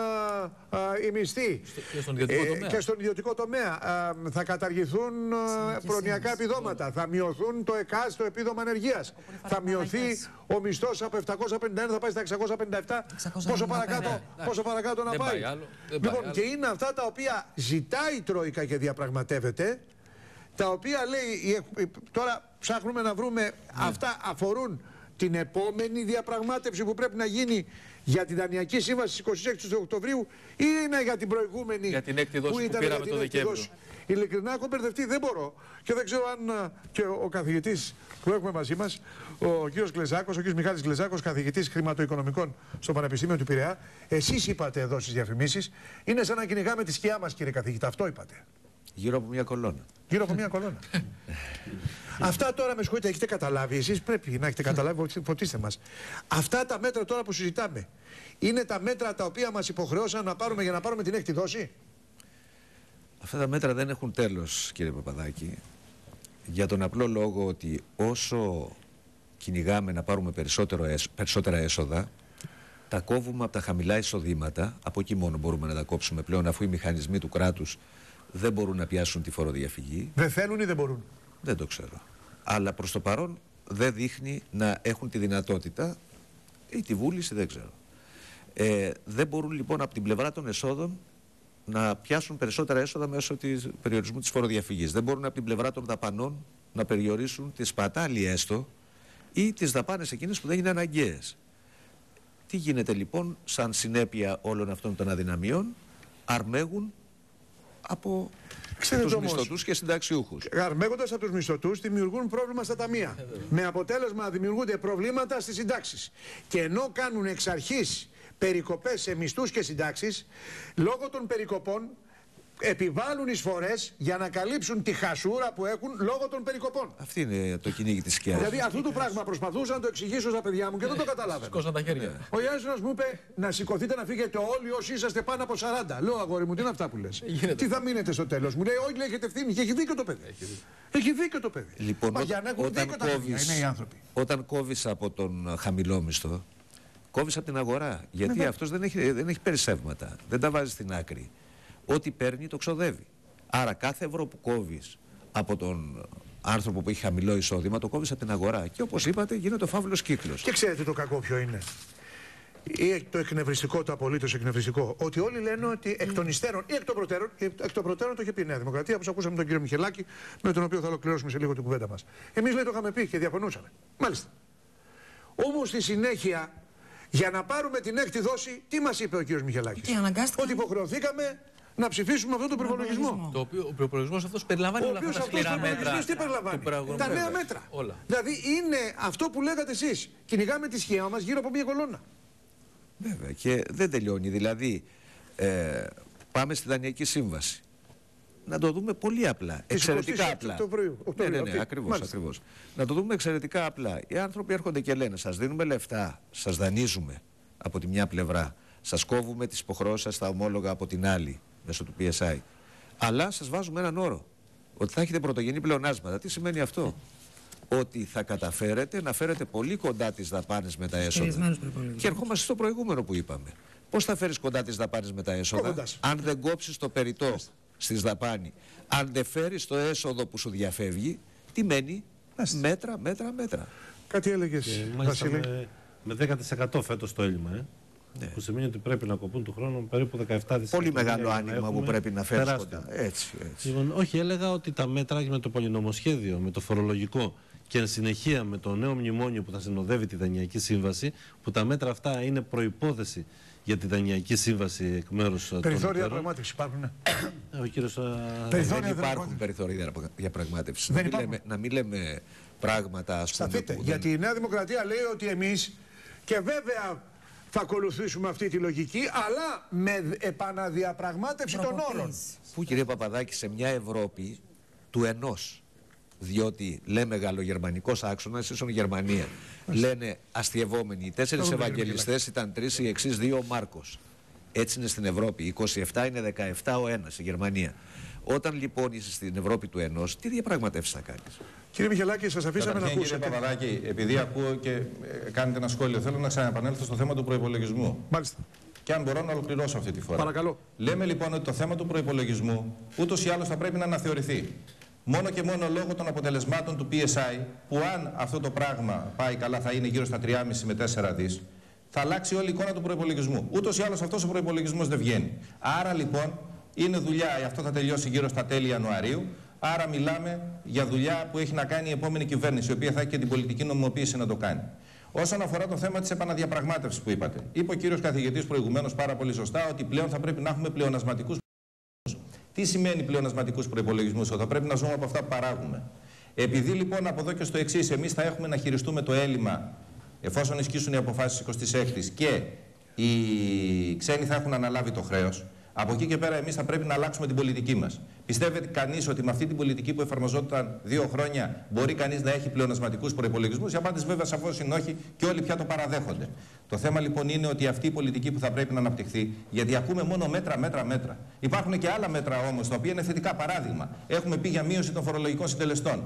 α, οι μισθοί. Και στον ιδιωτικό Ε, τομέα. και στον ιδιωτικό τομέα. Α, θα καταργηθούν α, προνοιακά επιδόματα. Θα μειωθούν το ΕΚΑΣ, το επίδομα ανεργίας. Θα μειωθεί παραλλαγές. ο μισθός από 751 θα πάει στα 657. Πόσο 695. παρακάτω, Ναι, πόσο παρακάτω να Δεν πάει; πάει άλλο, δεν πάει λοιπόν, άλλο. και είναι αυτά τα οποία ζητάει η Τρόικα και διαπραγματεύεται. Τα οποία λέει, η- η- τώρα ψάχνουμε να βρούμε, Ναι. αυτά αφορούν την επόμενη διαπραγμάτευση που πρέπει να γίνει για την Δανειακή Σύμβαση στις 26 του Οκτωβρίου ή είναι για την προηγούμενη Για την έκτη δόση που ήταν πήραμε για την το έκτη Δεκέμβριο. δόση. Ειλικρινά έχω μπερδευτεί, δεν μπορώ. Και δεν ξέρω αν α, και ο, ο καθηγητής που έχουμε μαζί μας, ο κ. Γκλεζάκο, ο κ. Μιχάλης Γκλεζάκο, καθηγητής χρηματοοικονομικών στο Πανεπιστήμιο του Πειραιά, εσείς είπατε εδώ στις διαφημίσεις, είναι σαν να κυνηγάμε τη σκιά μας, κύριε καθηγητά. Αυτό είπατε. Γύρω από μια κολόνα. Γύρω από μια κολόνα. Αυτά τώρα με συγχωρείτε, έχετε καταλάβει. Εσείς; Πρέπει να έχετε καταλάβει, φωτι- φωτίστε μας. Αυτά τα μέτρα τώρα που συζητάμε είναι τα μέτρα τα οποία μας υποχρεώσαν να πάρουμε για να πάρουμε την έκτη δόση; Αυτά τα μέτρα δεν έχουν τέλος, κύριε Παπαδάκη, για τον απλό λόγο ότι όσο κυνηγάμε να πάρουμε περισσότερο, έσ- περισσότερα έσοδα, τα κόβουμε από τα χαμηλά εισοδήματα, από εκεί μόνο μπορούμε να τα κόψουμε πλέον, αφού οι μηχανισμοί του κράτους δεν μπορούν να πιάσουν τη φοροδιαφυγή. Δεν θέλουν ή δεν μπορούν; Δεν το ξέρω. Αλλά προς το παρόν δεν δείχνει να έχουν τη δυνατότητα ή τη βούληση, δεν ξέρω. Ε, δεν μπορούν λοιπόν από την πλευρά των εσόδων να πιάσουν περισσότερα έσοδα μέσω της περιορισμού της φοροδιαφυγής. Δεν μπορούν από την πλευρά των δαπανών να περιορίσουν τη σπατάλη έστω ή τις δαπάνες εκείνες που δεν είναι αναγκαίες. Τι γίνεται λοιπόν σαν συνέπεια όλων αυτών των αδυναμιών; Αρμέγουν από Ξέρετε τους όμως- μισθωτούς και συνταξιούχους. Αρμέγοντα από τους μισθωτούς, δημιουργούν πρόβλημα στα ταμεία. Με αποτέλεσμα να δημιουργούνται προβλήματα στις συντάξεις. Και ενώ κάνουν εξ αρχής περικοπές σε μισθούς και συντάξεις, λόγω των περικοπών επιβάλλουν εισφορές για να καλύψουν τη χασούρα που έχουν λόγω των περικοπών. Αυτή είναι το κυνήγι της σκιάς. Δηλαδή αυτό το πράγμα προσπαθούσα να το εξηγήσω στα παιδιά μου και δεν το καταλάβαινα. Σηκώσαν τα χέρια. Ο Γιάννη μου είπε να σηκωθείτε να φύγετε όλοι όσοι είσαστε πάνω από 40. Λέω αγόρι μου, τι είναι αυτά που λες; γίνεται. Τι θα μείνετε στο τέλος. Μου; Λέει, Όχι, λέει, έχετε ευθύνη. Και έχει δίκιο το παιδί. Έχει δίκιο το παιδί. Λοιπόν, Μα ό- για να έχουν όταν δίκιο τα παιδιά κόβεις, είναι οι άνθρωποι. όταν κόβεις από τον χαμηλό μισθό, κόβεις από την αγορά. Γιατί Ναι, αυτός δεν έχει, δεν έχει περισσεύματα. Δεν τα βάζεις στην άκρη. Ό,τι παίρνει το ξοδεύει. Άρα κάθε ευρώ που κόβεις από τον άνθρωπο που έχει χαμηλό εισόδημα, το κόβεις από την αγορά. Και όπως είπατε, γίνεται ο φαύλος κύκλος. Και ξέρετε το κακό ποιο είναι. Ή το εκνευριστικό, το απολύτως εκνευριστικό. Ότι όλοι λένε ότι εκ των υστέρων ή εκ των προτέρων, και εκ των προτέρων το είχε πει η Νέα Δημοκρατία, όπως ακούσαμε τον κύριο Μιχελάκη, με τον οποίο θα ολοκληρώσουμε σε λίγο την κουβέντα μας. Εμείς λέει το είχαμε πει και διαφωνούσαμε. Μάλιστα. Όμως στη συνέχεια, για να πάρουμε την έκτη δόση, τι μας είπε ο κύριος Μιχελάκης; Τι αναγκάστηκαν. Ότι υποχρεωθήκαμε να ψηφίσουμε αυτόν τον προπολογισμό. Το οποίο, ο προπολογισμός αυτός περιλαμβάνει Ο όλα οποίος αυτά τα αυτός σκληρά μέτρα. προπολογισμός τι περιλαμβάνει; του προηγούμενου. Τα νέα Βέβαια. μέτρα. Όλα. Δηλαδή είναι αυτό που λέγατε εσείς. Κυνηγάμε τη σκιά μας γύρω από μια κολόνα. Βέβαια. Και δεν τελειώνει. Δηλαδή, ε, πάμε στη Δανειακή Σύμβαση. Να το δούμε πολύ απλά. Εξαιρετικά 26 απλά. Οκτωβρίου, Ναι, Οκτωβρίου, ναι, ναι, αυτή. ακριβώς, Μάλιστα. ακριβώς. Να το δούμε εξαιρετικά απλά. Οι άνθρωποι έρχονται και λένε: Σας δίνουμε λεφτά, σας δανείζουμε από τη μια πλευρά, σας κόβουμε τις υποχρεώσεις σας στα ομόλογα από την άλλη, μέσω του PSI. Αλλά σας βάζουμε έναν όρο. Ότι θα έχετε πρωτογενή πλεονάσματα. Τι σημαίνει αυτό, Ότι θα καταφέρετε να φέρετε πολύ κοντά τις δαπάνες με τα έσοδα. Στηρισμένους προϋπολογισμούς. Και ερχόμαστε στο προηγούμενο που είπαμε. Πώς θα φέρεις κοντά τις δαπάνες με τα έσοδα, Κόβοντας. αν δεν κόψεις το περιττό στη δαπάνη, αν δεν φέρεις το έσοδο που σου διαφεύγει, τι μένει, μέτρα, μέτρα, μέτρα. Κάτι έλεγες, Και μάλιστα Βασίλη; με, με 10% φέτος το έλλειμμα. Ε. Ναι. Που σημαίνει ότι πρέπει να κοπούν του χρόνου περίπου 17 δισεκατομμύρια. Πολύ μεγάλο για να άνοιγμα που έχουμε πρέπει να φέρει τεράστιο. κοντά. Έτσι, έτσι. Λοιπόν, όχι, έλεγα ότι τα μέτρα με το πολυνομοσχέδιο, με το φορολογικό και εν συνεχεία με το νέο μνημόνιο που θα συνοδεύει τη Δανειακή Σύμβαση, που τα μέτρα αυτά είναι προπόθεση για τη Δανειακή Σύμβαση εκ μέρους των Περιθώρια εταίρων. διαπραγμάτευσης υπάρχουν. ναι. Ε, Ο κύριος, α, Περιθώρια Δεν υπάρχουν διαπραγμάτευσης. περιθώρια διαπρα- διαπραγμάτευσης. Δεν Να, μην υπάρχουν. λέμε- να μην λέμε πράγματα ας πούμε, Σταθείτε. που δεν- Γιατί η Νέα Δημοκρατία λέει ότι εμείς και βέβαια θα ακολουθήσουμε αυτή τη λογική, αλλά με επαναδιαπραγμάτευση των όρων. Τροποποίηση. Πού κύριε Παπαδάκη σε μια Ευρώπη του ενός διότι λέμε γαλλογερμανικός άξονας ίσον Γερμανία λένε αστειευόμενοι οι τέσσερις δούμε, ευαγγελιστές ήταν τρεις οι εξής δύο ο Μάρκος έτσι είναι στην Ευρώπη 27 είναι 17 ο ένας η Γερμανία Όταν λοιπόν είσαι στην Ευρώπη του ενός, τι διαπραγματεύσεις θα κάνεις; Κύριε Μιχελάκη, σας αφήσαμε να Καταρχήν, κύριε ακούσετε. Παπαδάκη, επειδή ακούω και ε, κάνετε ένα σχόλιο, θέλω να ξαναεπανέλθω στο θέμα του προπολογισμού. Μάλιστα. Και αν μπορώ να ολοκληρώσω αυτή τη φορά. Παρακαλώ. Λέμε λοιπόν ότι το θέμα του προπολογισμού ούτως ή άλλως θα πρέπει να αναθεωρηθεί. Μόνο και μόνο λόγω των αποτελεσμάτων του PSI, που αν αυτό το πράγμα πάει καλά θα είναι γύρω στα 3,5 με 4 δις, θα αλλάξει όλη η εικόνα του προπολογισμού. Ούτως ή άλλως αυτός ο προπολογισμό δεν βγαίνει. Άρα λοιπόν είναι δουλειά, αυτό θα τελειώσει γύρω στα τέλη Ιανουαρίου. Άρα μιλάμε για δουλειά που έχει να κάνει η επόμενη κυβέρνηση, η οποία θα έχει και την πολιτική νομιμοποίηση να το κάνει. Όσον αφορά το θέμα της επαναδιαπραγμάτευσης που είπατε, είπε ο κύριος καθηγητής προηγουμένως πάρα πολύ σωστά ότι πλέον θα πρέπει να έχουμε πλεονασματικούς τι σημαίνει πλεονασματικούς προπολογισμού, ότι θα πρέπει να ζούμε από αυτά που παράγουμε. Επειδή λοιπόν από εδώ και στο εξής, εμείς θα έχουμε να χειριστούμε το έλλειμμα εφόσον ισχύσουν οι αποφάσεις 26η και οι ξένοι θα έχουν αναλάβει το χρέος, από εκεί και πέρα εμείς θα πρέπει να αλλάξουμε την πολιτική μας. Πιστεύετε κανείς ότι με αυτή την πολιτική που εφαρμοζόταν δύο χρόνια μπορεί κανείς να έχει πλεονασματικούς προπολογισμού. Η απάντηση βέβαια σαφώς είναι όχι και όλοι πια το παραδέχονται. Το θέμα λοιπόν είναι ότι αυτή η πολιτική που θα πρέπει να αναπτυχθεί, γιατί ακούμε μόνο μέτρα, μέτρα, μέτρα. Υπάρχουν και άλλα μέτρα όμως, τα οποία είναι θετικά. Παράδειγμα, έχουμε πει για μείωση των φορολογικών συντελεστών.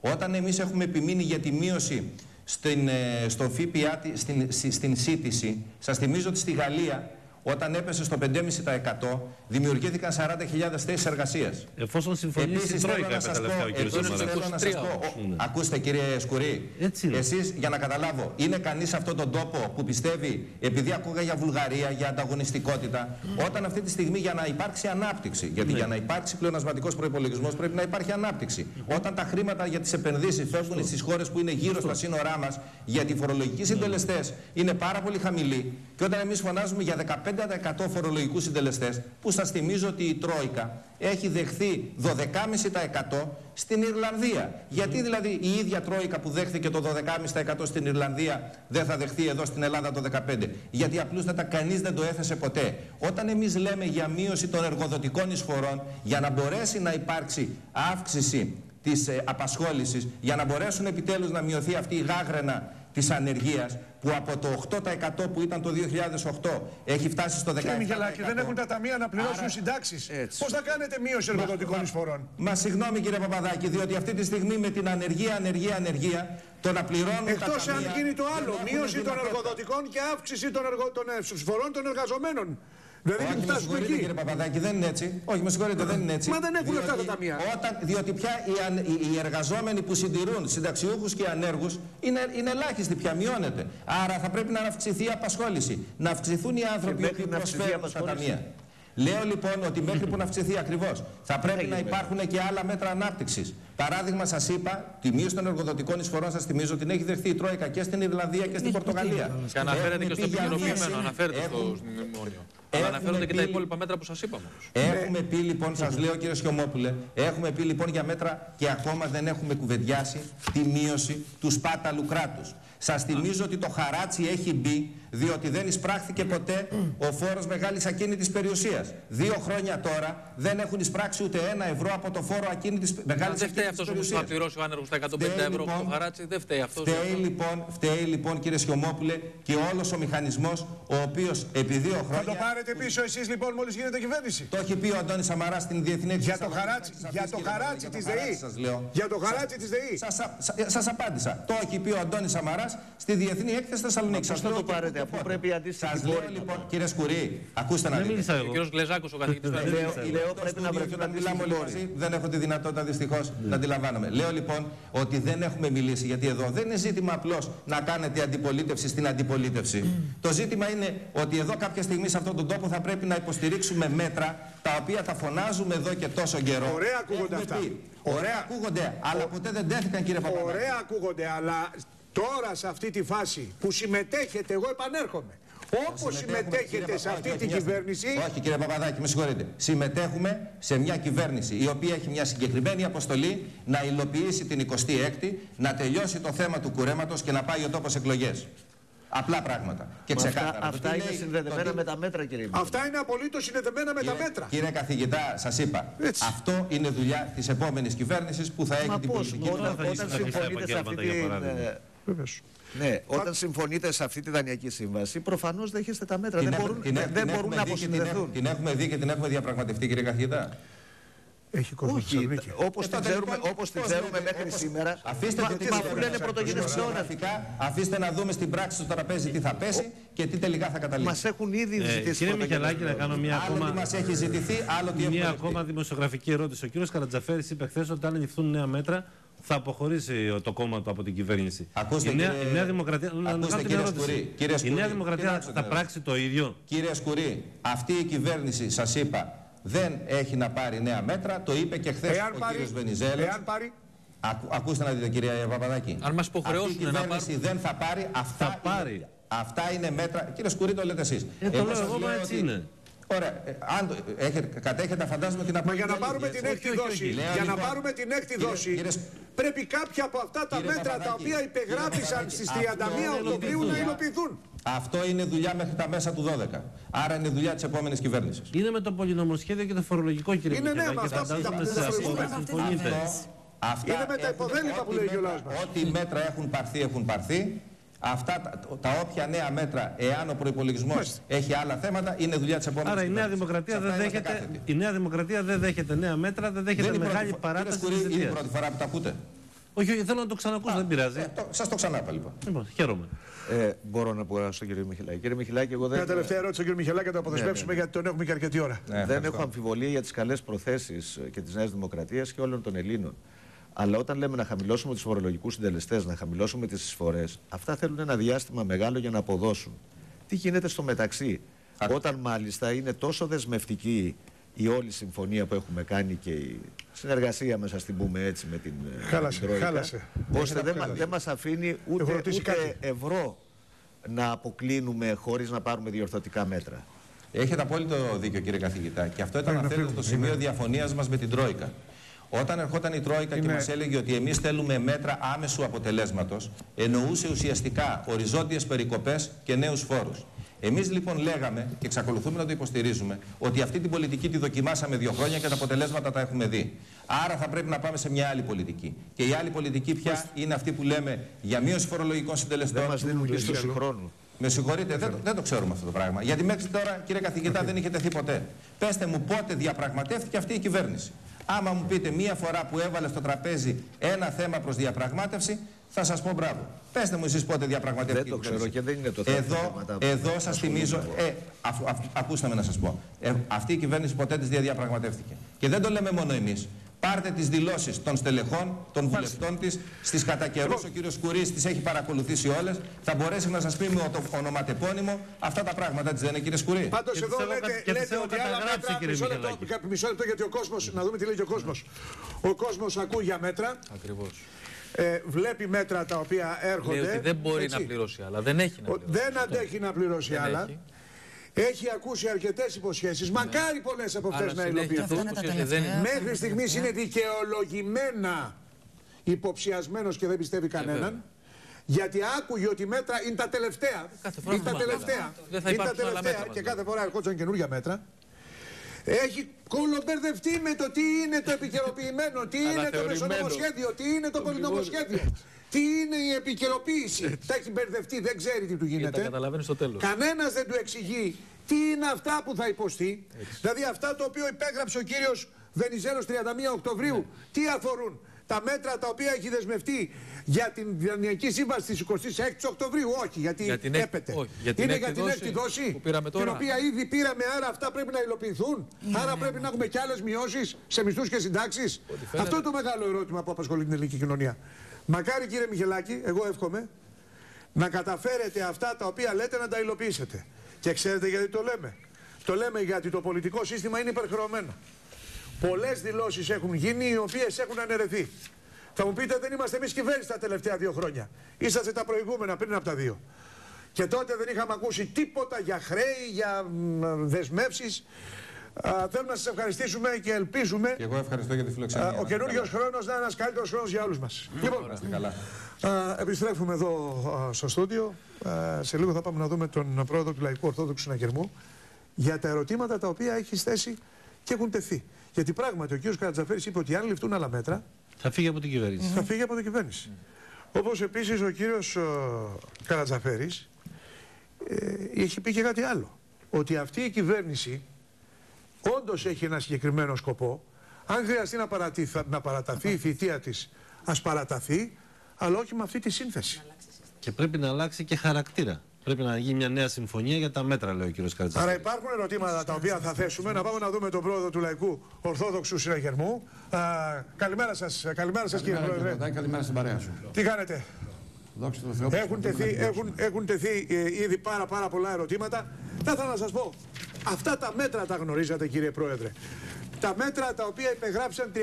Όταν εμείς έχουμε επιμείνει για τη μείωση στην, ε, στον ΦΠΑ, τη- στην, στη- στην σύντηση, σας θυμίζω ότι στη Γαλλία, όταν έπεσε στο 5,5% δημιουργήθηκαν 40.000 θέσεις εργασίας. Εφόσον συμφωνήσει η Επίσης θέλω Τρόικα, να σας πω, καταλαβαίνω ο κ. επίσης Σαμαράς. θέλω να σας πω, ο- ακούστε κύριε Σκουρή, Έτσι είναι. εσείς για να καταλάβω, είναι κανείς σε αυτόν τον τόπο που πιστεύει, επειδή ακούγα για Βουλγαρία, για ανταγωνιστικότητα, όταν αυτή τη στιγμή για να υπάρξει ανάπτυξη, γιατί για να υπάρξει πλεονασματικός προϋπολογισμός πρέπει να υπάρχει ανάπτυξη. Όταν τα χρήματα για τις επενδύσεις φεύγουν στις χώρες που είναι γύρω στα σύνορά μας, γιατί οι φορολογικοί συντελεστές είναι πάρα πολύ χαμηλοί και όταν εμείς φωνάζουμε για 15% φορολογικούς συντελεστές, που σας θυμίζω ότι η Τρόικα έχει δεχθεί 12,5% στην Ιρλανδία. Γιατί δηλαδή η ίδια Τρόικα που δέχθηκε το 12,5% στην Ιρλανδία δεν θα δεχθεί εδώ στην Ελλάδα το 15%. Γιατί απλούστατα κανείς δεν το έθεσε ποτέ. Όταν εμείς λέμε για μείωση των εργοδοτικών εισφορών, για να μπορέσει να υπάρξει αύξηση της ε, απασχόλησης, για να μπορέσουν επιτέλους να μειωθεί αυτή η γάγραινα της ανεργίας, που από το 8% που ήταν το 2008 έχει φτάσει στο 17%. Κύριε Μιχελάκη, δεν έχουν τα ταμεία να πληρώσουν Άρα- συντάξεις. Έτσι. Πώς θα κάνετε μείωση εργοδοτικών εισφορών; Μα συγγνώμη κύριε Παπαδάκη, διότι αυτή τη στιγμή με την ανεργία, ανεργία, ανεργία, το να πληρώνουν τα Εκτός ταμεία... αν γίνει το άλλο, δεν έχουν μείωση των δυνατότητα. εργοδοτικών και αύξηση των, εργο... των εισφορών των εργαζομένων. Δηλαδή Όχι, μην με φτάσουμε συγχωρείτε εκεί. κύριε Παπαδάκη, δεν είναι έτσι. Όχι, με συγχωρείτε, δεν είναι έτσι. Μα δεν έχουν Διότι αυτά τα ταμεία. Όταν, διότι πια οι, αν- οι, οι εργαζόμενοι που συντηρούν συνταξιούχους και ανέργους είναι, είναι ελάχιστοι πια, μειώνεται. Άρα θα πρέπει να αυξηθεί η απασχόληση. Να αυξηθούν οι άνθρωποι μέχρι που να αυξηθεί η προσφέρουν στα απασχόληση. ταμεία. Λέω λοιπόν ότι μέχρι που να αυξηθεί ακριβώς θα πρέπει να υπάρχουν και άλλα μέτρα ανάπτυξης. Παράδειγμα, σας είπα, τη μείωση των εργοδοτικών εισφορών σας θυμίζω την έχει δεχθεί η Τρόικα και στην Ιρλανδία και στην Πορτογαλία. Και αναφέρεται Έχουμε και στο πει για επικοινωνημένο, μείωση- αναφέρεται στο Έχουν- μνημόνιο. Αλλά έχουμε αναφέρονται και τα πει- υπόλοιπα μέτρα που σας είπαμε όμως. Έχουμε πει λοιπόν, σας λέω κύριε Σιωμόπουλε, έχουμε πει λοιπόν για μέτρα και ακόμα δεν έχουμε κουβεντιάσει τη μείωση του σπάταλου κράτους. Σας θυμίζω ότι το χαράτσι έχει μπει διότι δεν εισπράχθηκε ποτέ ο φόρος μεγάλης ακίνητης περιουσίας. Δύο χρόνια τώρα δεν έχουν εισπράξει ούτε ένα ευρώ από το φόρο ακίνητης μεγάλης Δεν φταίει ακίνητης αυτός όμω που θα περιουσία. πληρώσει ο άνεργος τα 150 Φταίει, ευρώ λοιπόν, το χαράτσι. Δεν φταίει αυτός. Φταίει λοιπόν, φταίει λοιπόν κύριε Σιωμόπουλε και όλος ο μηχανισμός ο οποίος επί δύο Θα χρόνια. το πάρετε πίσω εσείς λοιπόν μόλις γίνετε κυβέρνηση. Το έχει πει ο Αντώνης Σαμαράς στην Διεθνή Για Έκθεση το χαράτσι, Θεσσαλονίκης για Αφής, το κύριε χαράτσι Παπαδάκη, της για το χαράτσι ΔΕΗ. σας λέω. Για το χαράτσι της ΔΕΗ. Σας, σα- σας απάντησα. Το έχει πει ο Αντώνης Σαμαράς στη Διεθνή Έκθεση Θεσσαλονίκης. πώς θα το πάρετε, αφού πρέπει η αντίστοιχη Σας λέω πόρη να λοιπόν, κύριε Σκουρή, ακούστε να Δεν δείτε. μίλησα Ο εγώ. κ. Γλεζάκο, ο καθηγητής Λέω- λέω πρέπει να Και βρεθούν όταν μιλάμε αντίστοιχοι όλοι πόροι. μαζί, δεν έχω τη δυνατότητα δυστυχώς να αντιλαμβάνομαι. Λέω λοιπόν ότι δεν έχουμε μιλήσει, γιατί εδώ δεν είναι ζήτημα απλώς να κάνετε αντιπολίτευση στην αντιπολίτευση. Το ζήτημα είναι ότι εδώ κάποια στιγμή σε αυτόν τον τόπο θα πρέπει να υποστηρίξουμε μέτρα τα οποία τα φωνάζουμε εδώ και τόσο καιρό. Ωραία ακούγονται Έχουμε αυτά. πει. Ωραία ακούγονται, αλλά ποτέ δεν τέθηκαν κύριε Παπαδάκη. Ωραία ακούγονται, αλλά τώρα σε αυτή τη φάση που συμμετέχετε, εγώ επανέρχομαι. Όπως συμμετέχετε σε αυτή την κυβέρνηση, Όχι κύριε Παπαδάκη, με συγχωρείτε. Συμμετέχουμε σε μια κυβέρνηση η οποία έχει μια συγκεκριμένη αποστολή να υλοποιήσει την 26η, να τελειώσει το θέμα του κουρέματος και να πάει ο τόπος εκλογές. Απλά πράγματα. Και Μα ξεκάθαρα. Αυτά, Το αυτά τι είναι λέει- συνδεδεμένα το τι- με τα μέτρα, κύριε Μητσοτάκη. αυτά είναι απολύτως συνδεδεμένα με τα Κύριε- μέτρα. Κύριε καθηγητά, σας είπα, Έτσι. αυτό είναι δουλειά της επόμενης κυβέρνησης που θα έχει Μα την πώς, πολιτική όταν, θα όταν λύσει τα κλειστά συμφωνείτε σε αυτή επαγγέλματα, για την... παράδειγμα. ε, Βεβαίως. Ναι, όταν συμφωνείτε σε αυτή τη δανειακή σύμβαση, προφανώς δέχεστε τα μέτρα. Δεν Την μπορούν, έχουμε- την δεν- έχουμε- δεν την μπορούν έχουμε να δει και την έχουμε- αποσυνδεθούν. Την έχουμε δει και την έχουμε διαπραγματευτεί, κύριε καθηγητά. Έχει κόσμο στη Όχι, Θεσσαλονίκη. όπως Ε, την τότε ξέρουμε, λοιπόν, όπως την πώς ξέρουμε λέτε, μέχρι όπως- σήμερα. Αφήστε Μα- το τι μα λέτε. αφού λένε πρωτογενής πλεόνασμα. Δημοσιογραφικά, Αφήστε να δούμε στην πράξη στο τραπέζι τι θα πέσει και τι τελικά θα καταλήξει. Μας έχουν ήδη Ε, ζητήσει κύριε πρωτογενές Μιχελάκη, να κάνω μια Άλλο τι ακόμα, μας έχει ζητηθεί, άλλο τι έχουμε μια δεχτεί. ακόμα δημοσιογραφική ερώτηση. Ο κύριος Καρατζαφέρης είπε χθες ότι αν ληφθούν νέα μέτρα θα αποχωρήσει το κόμμα του από την κυβέρνηση. Ακούστε, η, νέα, κύριε- η Νέα Δημοκρατία. να- να Ακούστε, κάνω την κύριε ερώτηση. Σκουρί, κύριε η Σκουρί, Νέα Δημοκρατία κοιτάξτε θα την πράξει το ίδιο; Κύριε Σκουρί, αυτή η κυβέρνηση, σας είπα, δεν έχει να πάρει νέα μέτρα. Το είπε και χθες Εάν ο πάρει, κύριος Βενιζέλος. εάν πάρει, Ακού, ακούστε να δείτε, κυρία Παπαδάκη. Αν μας υποχρεώσουν Αυτή η να κυβέρνηση δεν θα πάρει. Αυτά, Θα πάρει. Είναι, αυτά είναι μέτρα. Κύριε Σκουρί, το λέτε εσείς. Ε, το λέω εγώ, μα έτσι είναι. Ωραία. Ε, αν το- έχετε, κατέχετε, φαντάζομαι την Μα απόλυτη για να αλήθεια, πάρουμε έτσι. την έκτη όχι, όχι. δόση, Λέω για να λοιπόν, πάρουμε την έκτη κύριε- δόση, κύριε Σκ- πρέπει κάποια από αυτά τα Κύριε μέτρα τα Παπαδάκη, οποία υπεγράφησαν κύριε στις Παπαδάκη, 31 αυτό Οκτωβρίου είναι να δουλειά. υλοποιηθούν. Αυτό είναι δουλειά μέχρι τα μέσα του 12. Άρα είναι δουλειά της επόμενης κυβέρνησης. Είναι με το πολυνομοσχέδιο και το φορολογικό, κύριε Είναι, ναι, Μιχελάκη. με αυτά που Φαντάζομαι τα- σε τα αυτό προηγούμενα. θα συμφωνείτε. Αυτά Είναι με τα έχουν- υποδέλυπα που ό,τι λέει και ο μέτρα- λαός μας. Ό,τι μέτρα έχουν πάρθει, έχουν πάρθει. Αυτά τα, τα όποια νέα μέτρα, εάν ο προπολογισμό έχει άλλα θέματα, είναι δουλειά της επόμενης Άρα η Νέα Δημοκρατία δεν δέχεται, η Νέα Δημοκρατία δεν δέχεται νέα μέτρα, δεν δέχεται Δεν είναι μεγάλη πρώτη, παράταση κύριε της Σκουρή, είναι η θητείας. πρώτη φορά που τα ακούτε. Όχι, όχι, θέλω να το ξανακούσω, δεν πειράζει. Ε, το, σας το ξανάπα λοιπόν. Λοιπόν, χαίρομαι. Ε, μπορώ να πω στον κύριο Μιχελάκη. Κύριε Μιχελάκη, εγώ δεν, Μια τελευταία ερώτηση στον κύριο Μιχελάκη, να το αποδεσμεύσουμε γιατί τον έχουμε και αρκετή ώρα. Ναι, δεν ευχαριστώ. έχω αμφιβολία για τις καλές προθέσεις και τη Νέα Δημοκρατία και όλων των Ελλήνων. Αλλά όταν λέμε να χαμηλώσουμε τους φορολογικούς συντελεστές, να χαμηλώσουμε τις εισφορές, αυτά θέλουν ένα διάστημα μεγάλο για να αποδώσουν. Τι γίνεται στο μεταξύ, όταν μάλιστα είναι τόσο δεσμευτική η όλη συμφωνία που έχουμε κάνει και η συνεργασία μας, ας την πούμε έτσι, με την ε, Χάλασε, την Τρόικα, χάλασε. ώστε δεν, μα- δεν μας αφήνει Έχω ούτε, ρωτήσει ούτε κάτι. ευρώ να αποκλίνουμε χωρίς να πάρουμε διορθωτικά μέτρα. Έχετε απόλυτο δίκιο κύριε καθηγητά και αυτό ήταν Πρέπει αν να θέλετε το φύγουμε. σημείο διαφωνίας μας με την Τρόικα. Όταν ερχόταν η Τρόικα και Είναι- μας έλεγε ότι εμείς θέλουμε μέτρα άμεσου αποτελέσματος, εννοούσε ουσιαστικά οριζόντιες περικοπές και νέους φόρους. Εμείς λοιπόν λέγαμε και εξακολουθούμε να το υποστηρίζουμε ότι αυτή την πολιτική τη δοκιμάσαμε δύο χρόνια και τα αποτελέσματα τα έχουμε δει. Άρα θα πρέπει να πάμε σε μια άλλη πολιτική. Και η άλλη πολιτική πια είναι αυτή που λέμε για μείωση φορολογικών συντελεστών. Δεν μας δίνουν και στο συγχρόνου. Με συγχωρείτε, δεν, το- δεν το ξέρουμε αυτό το πράγμα. Γιατί μέχρι τώρα, κύριε καθηγητά, δεν είχε τεθεί ποτέ. Πέστε μου πότε διαπραγματεύτηκε αυτή η κυβέρνηση. Άμα μου πείτε μία φορά που έβαλε στο τραπέζι ένα θέμα προς διαπραγμάτευση, θα σας πω μπράβο. Πέστε μου εσείς πότε διαπραγματεύτηκε Δεν το η κυβέρνηση. ξέρω και δεν είναι το θέμα Εδώ, θέματα που εδώ θα σας ασχολούμαι θυμίζω, εγώ. ε, αφού, αφού- ακούστε με να σας πω. Ε, αυτή η κυβέρνηση ποτέ τις διαδιαπραγματεύτηκε. Και δεν το λέμε μόνο εμείς. Πάρτε τις δηλώσεις των στελεχών, των βουλευτών της, στις κατά καιρούς ο κύριος Κουρής τις έχει παρακολουθήσει όλες, θα μπορέσει να σας πει με το ονοματεπώνυμο αυτά τα πράγματα, έτσι δεν είναι κύριε Σκουρή; Πάντως Και εδώ τις έχω λέτε, κα- και τις λέτε έχω ότι άλλα καταγράψει, μέτρα. κύριε Μισό λεπτό, Μιχαλάκη. κάποιο- μισό λεπτό γιατί ο κόσμο, να δούμε τι λέει και ο κόσμος. Ο κόσμος ακούει για μέτρα, Ακριβώς. ε, βλέπει μέτρα τα οποία έρχονται. Λέει ότι δεν μπορεί έτσι. να πληρώσει άλλα. Δεν έχει να Ο- πληρώσει. Δεν αντέχει να πληρώσει Δεν άλλα. έχει. Έχει ακούσει αρκετές υποσχέσεις. Μακάρι πολλές από αυτές Αλλά να συνέχεια υλοποιηθούν. Αυτά είναι τα υποσχέσεις δεν τελευταία. είναι. Μέχρι στιγμής είναι δικαιολογημένα υποψιασμένος και δεν πιστεύει κανέναν. βέβαια. Γιατί άκουγε ότι μέτρα είναι τα τελευταία. Κάθε φορά είναι τα έχουμε τελευταία. μέτρα. Δεν θα είναι τα υπάρξουν άλλα τελευταία. μέτρα, Και μας κάθε φορά ερχόντουσαν καινούργια μέτρα. Έχει κολομπερδευτεί με το τι είναι το επικαιροποιημένο, τι είναι το Αναθεωρημένος. μεσονομοσχέδιο, τι είναι το πολυνομοσχέδιο, τι είναι η επικαιροποίηση. Τα έχει μπερδευτεί, δεν ξέρει τι του Και τα γίνεται. καταλαβαίνεις στο τέλος. Κανένας δεν του εξηγεί τι είναι αυτά που θα υποστεί. Δηλαδή αυτά το οποίο υπέγραψε ο κύριος Βενιζέλος 31 Οκτωβρίου, τι αφορούν. Τα μέτρα τα οποία έχει δεσμευτεί για την Διανοιακή Σύμβαση της 26 Οκτωβρίου, όχι, γιατί Για την έκ- έπεται. όχι, για την είναι έκτη για την δόση έκτη δόση που πήραμε τώρα. Την οποία ήδη πήραμε, άρα αυτά πρέπει να υλοποιηθούν. άρα πρέπει να έχουμε και άλλες μειώσεις σε μισθούς και συντάξεις. φαίνεται. Αυτό είναι το μεγάλο ερώτημα που απασχολεί την ελληνική κοινωνία. Μακάρι κύριε Μιχελάκη, εγώ εύχομαι, να καταφέρετε αυτά τα οποία λέτε να τα υλοποιήσετε. Και ξέρετε γιατί το λέμε. Το λέμε γιατί το πολιτικό σύστημα είναι υπερχρεωμένο. Πολλές δηλώσεις έχουν γίνει οι οποίες έχουν αναιρεθεί. Θα μου πείτε, δεν είμαστε εμείς κυβέρνηση τα τελευταία δύο χρόνια. Είσαστε τα προηγούμενα πριν από τα δύο. Και τότε δεν είχαμε ακούσει τίποτα για χρέη, για δεσμεύσεις. Θέλουμε να σας ευχαριστήσουμε και ελπίζουμε Και εγώ ευχαριστώ για τη α, φιλοξενία. ο Να είστε καινούριο καλά. χρόνος να είναι ένας καλύτερος χρόνος για όλους μας. Λοιπόν, Να είστε καλά. Α, επιστρέφουμε εδώ α, στο στούντιο. Α, σε λίγο θα πάμε να δούμε τον πρόεδρο του Λαϊκού Ορθόδοξου Συναγερμού για τα ερωτήματα τα οποία έχει θέσει και έχουν τεθεί. Γιατί πράγματι ο κ. Καρατζαφέρης είπε ότι αν ληφθούν άλλα μέτρα Θα φύγει από την κυβέρνηση. θα φύγει από την κυβέρνηση. Όπως επίσης ο κ. Καρατζαφέρης ε, έχει πει και κάτι άλλο. Ότι αυτή η κυβέρνηση όντως έχει ένα συγκεκριμένο σκοπό, Αν χρειαστεί να, παρατηθ, να παραταθεί η θητεία της, ας παραταθεί, αλλά όχι με αυτή τη σύνθεση. Και πρέπει να αλλάξει και χαρακτήρα. Πρέπει να γίνει μια νέα συμφωνία για τα μέτρα, λέει ο κύριος Καρατζάκη. Άρα υπάρχουν ερωτήματα τα οποία θα θέσουμε. Να πάμε να δούμε τον πρόεδρο του Λαϊκού Ορθόδοξου Συναγερμού. Α, καλημέρα σας, καλημέρα σας, κύριε Πρόεδρε. καλημέρα στην παρέα σου. Τι κάνετε; Δόξα τω Θεώ. Έχουν τεθεί, έχουν, έχουν τεθεί ε, ήδη πάρα, πάρα πολλά ερωτήματα. Θα ήθελα να σας πω, αυτά τα μέτρα τα γνωρίζατε κύριε Πρόεδρε. Τα μέτρα τα οποία υπεγράψαν 31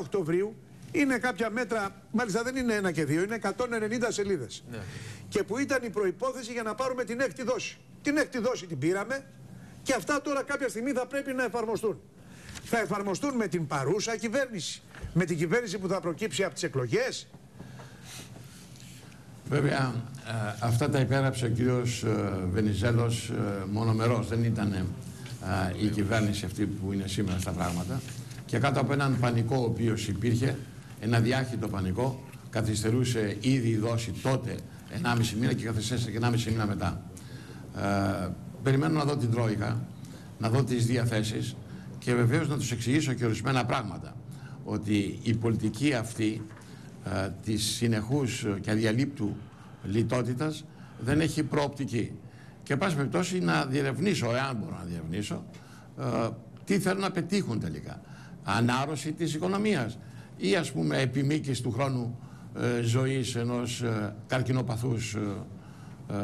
Οκτωβρίου είναι κάποια μέτρα, μάλιστα δεν είναι ένα και δύο, είναι 190 σελίδες. Ναι. Και που ήταν η προϋπόθεση για να πάρουμε την έκτη δόση. Την έκτη δόση την πήραμε και αυτά τώρα κάποια στιγμή θα πρέπει να εφαρμοστούν. Θα εφαρμοστούν με την παρούσα κυβέρνηση. Με την κυβέρνηση που θα προκύψει από τις εκλογές. Βέβαια, ε, αυτά τα υπέγραψε ο κύριος ε, Βενιζέλος ε, μονομερός. Δεν ήταν ε, η κυβέρνηση αυτή που είναι σήμερα στα πράγματα. Και κάτω από έναν πανικό ο οποίος υπήρχε, ένα διάχυτο πανικό, καθυστερούσε ήδη η δόση τότε 1,5 μήνα και καθυστέρησε και 1,5 μήνα μετά. Ε, περιμένω να δω την Τρόικα, να δω τις διαθέσεις και βεβαίως να τους εξηγήσω και ορισμένα πράγματα. Ότι η πολιτική αυτή ε, της συνεχούς και αδιαλείπτου λιτότητας δεν έχει προοπτική. Και πάση περιπτώσει να διερευνήσω, εάν μπορώ να διερευνήσω, ε, τι θέλουν να πετύχουν τελικά. Ανάρρωση της οικονομίας ή ας πούμε επιμήκυση του χρόνου ε, ζωής ενός ε, καρκινοπαθούς ε, ε,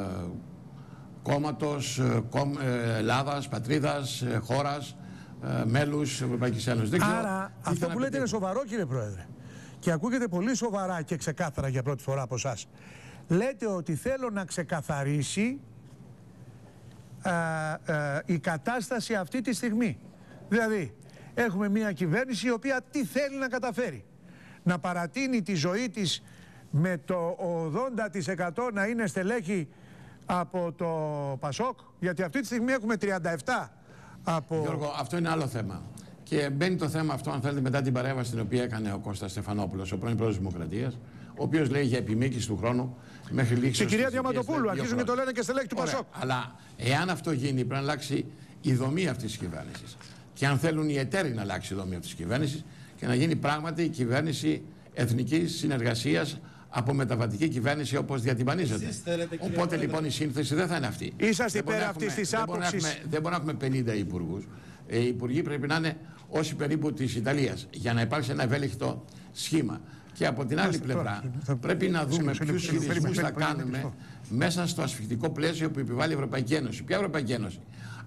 κόμματος, ε, κόμ, ε, Ελλάδας, πατρίδας, ε, χώρας, ε, μέλους Ευρωπαϊκής Ένωσης. Δεν ξέρω Άρα τι αυτό θέλουν που να λέτε είναι πετύχουν. σοβαρό κύριε Πρόεδρε. Και ακούγεται πολύ σοβαρά και ξεκάθαρα για πρώτη φορά από εσάς. Λέτε ότι θέλω να ξεκαθαρίσει α, α, η κατάσταση αυτή τη στιγμή. Δηλαδή, έχουμε μια κυβέρνηση η οποία τι θέλει να καταφέρει. Να παρατείνει τη ζωή της με το 80% να είναι στελέχη από το Πασόκ. Γιατί αυτή τη στιγμή έχουμε 37 από... Γιώργο, αυτό είναι άλλο θέμα. Και μπαίνει το θέμα αυτό, αν θέλετε, μετά την παρέμβαση την οποία έκανε ο Κώστας Στεφανόπουλος, ο πρώην πρόεδρος της Δημοκρατίας, ο οποίος λέει για επιμήκυση του χρόνου μέχρι λήξη. Και η κυρία Διαματοπούλου, αρχίζουν και το λένε και στελέχη του Πασόκ. Αλλά εάν αυτό γίνει, πρέπει να αλλάξει η δομή αυτής της κυβέρνησης. Και αν θέλουν οι εταίροι να αλλάξει η δομή αυτή της κυβέρνησης και να γίνει πράγματι η κυβέρνηση εθνικής συνεργασίας από μεταβατική κυβέρνηση όπως διατυμπανίζεται. Εσείς θέλετε, κύριε Οπότε Πρόεδρε. λοιπόν η σύνθεση δεν θα είναι αυτή. Είσαστε Δεν μπορεί υπέρ να αυτής έχουμε- της δεν μπορεί να άποψης. έχουμε- Δεν μπορούμε να έχουμε 50 υπουργούς. Ε, οι υπουργοί πρέπει να είναι όσοι περίπου της Ιταλίας για να υπάρξει ένα ευέλικτο σχήμα. Και από την άλλη Τώρα, πλευρά θα- πρέπει να δούμε Συγγνώμη, ποιους συγγνώμη, χειρισμού περίμενε, θα περίμενε, κάνουμε περίμενε. μέσα στο ασφικτικό πλαίσιο που επιβάλλει η Ευρωπαϊκή Ένωση. Ποια Ευρωπαϊκή Ένωση,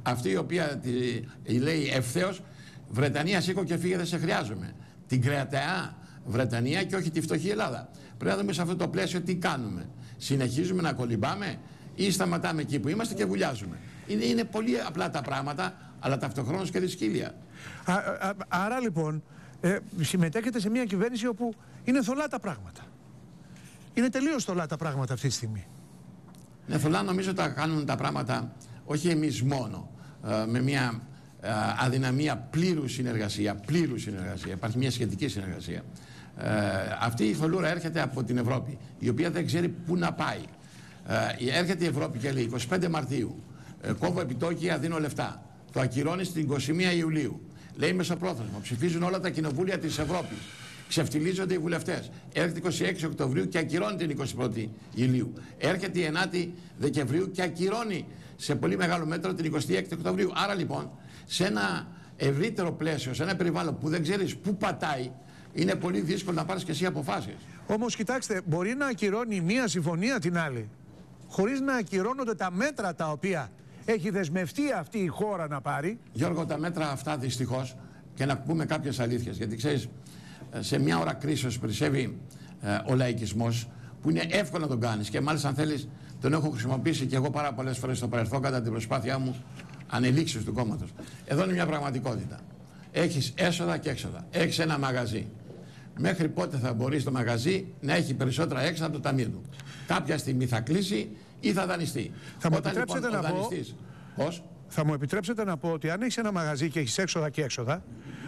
αυτή η οποία τη- λέει ευθέως Βρετανία, σήκω και φύγε, δεν σε χρειάζομαι. Την κρεατεά Βρετανία και όχι τη φτωχή Ελλάδα. Πρέπει να δούμε σε αυτό το πλαίσιο τι κάνουμε. Συνεχίζουμε να κολυμπάμε ή σταματάμε εκεί που είμαστε και βουλιάζουμε. Είναι, είναι πολύ απλά τα πράγματα, αλλά ταυτοχρόνως και δυσκύλια. Α, α, άρα λοιπόν ε, συμμετέχετε σε μια κυβέρνηση όπου είναι θολά τα πράγματα. Είναι τελείως θολά τα πράγματα αυτή τη στιγμή. Ναι, θολά νομίζω τα κάνουν τα πράγματα όχι εμείς μόνο, ε, με μια ε, αδυναμία πλήρους συνεργασία, πλήρους συνεργασία, υπάρχει μια σχετική συνεργασία. Ε, αυτή η θολούρα έρχεται από την Ευρώπη, η οποία δεν ξέρει πού να πάει. Ε, έρχεται η Ευρώπη και λέει 25 Μαρτίου, ε, κόβω επιτόκια, δίνω λεφτά. Το ακυρώνεις στην 21 Ιουλίου. Λέει μεσοπρόθεσμο, ψηφίζουν όλα τα κοινοβούλια της Ευρώπης. Ξεφτιλίζονται οι βουλευτές. Έρχεται 26 Οκτωβρίου και ακυρώνει την 21η Ιουλίου. Έρχεται η 9η Δεκεμβρίου και ακυρώνει σε πολύ μεγάλο μέτρο την 26η Οκτωβρίου. Άρα λοιπόν, σε ένα ευρύτερο πλαίσιο, σε ένα περιβάλλον που δεν ξέρεις πού πατάει, είναι πολύ δύσκολο να πάρεις και εσύ αποφάσεις. Όμως, κοιτάξτε, μπορεί να ακυρώνει μία συμφωνία την άλλη, χωρίς να ακυρώνονται τα μέτρα τα οποία έχει δεσμευτεί αυτή η χώρα να πάρει. Γιώργο, τα μέτρα αυτά δυστυχώς και να πούμε κάποιες αλήθειες. Γιατί ξέρεις, σε μια ώρα κρίσεως περισσεύει ε, ο λαϊκισμός που είναι εύκολο να τον κάνεις και μάλιστα αν θέλεις τον έχω χρησιμοποιήσει και εγώ πάρα πολλές φορές στο παρελθόν κατά την προσπάθειά μου ανελήξεω του κόμματος. Εδώ είναι μια πραγματικότητα. Έχεις έσοδα και έξοδα. Έχεις ένα μαγαζί. Μέχρι πότε θα μπορείς το μαγαζί να έχει περισσότερα έξοδα από το ταμείο του; Κάποια στιγμή θα κλείσει ή θα δανειστεί; Θα μου Όταν, επιτρέψετε λοιπόν, ο να πω- δανειστής- Πώς; Θα μου επιτρέψετε να πω ότι αν έχεις ένα μαγαζί και έχεις έξοδα και έξοδα,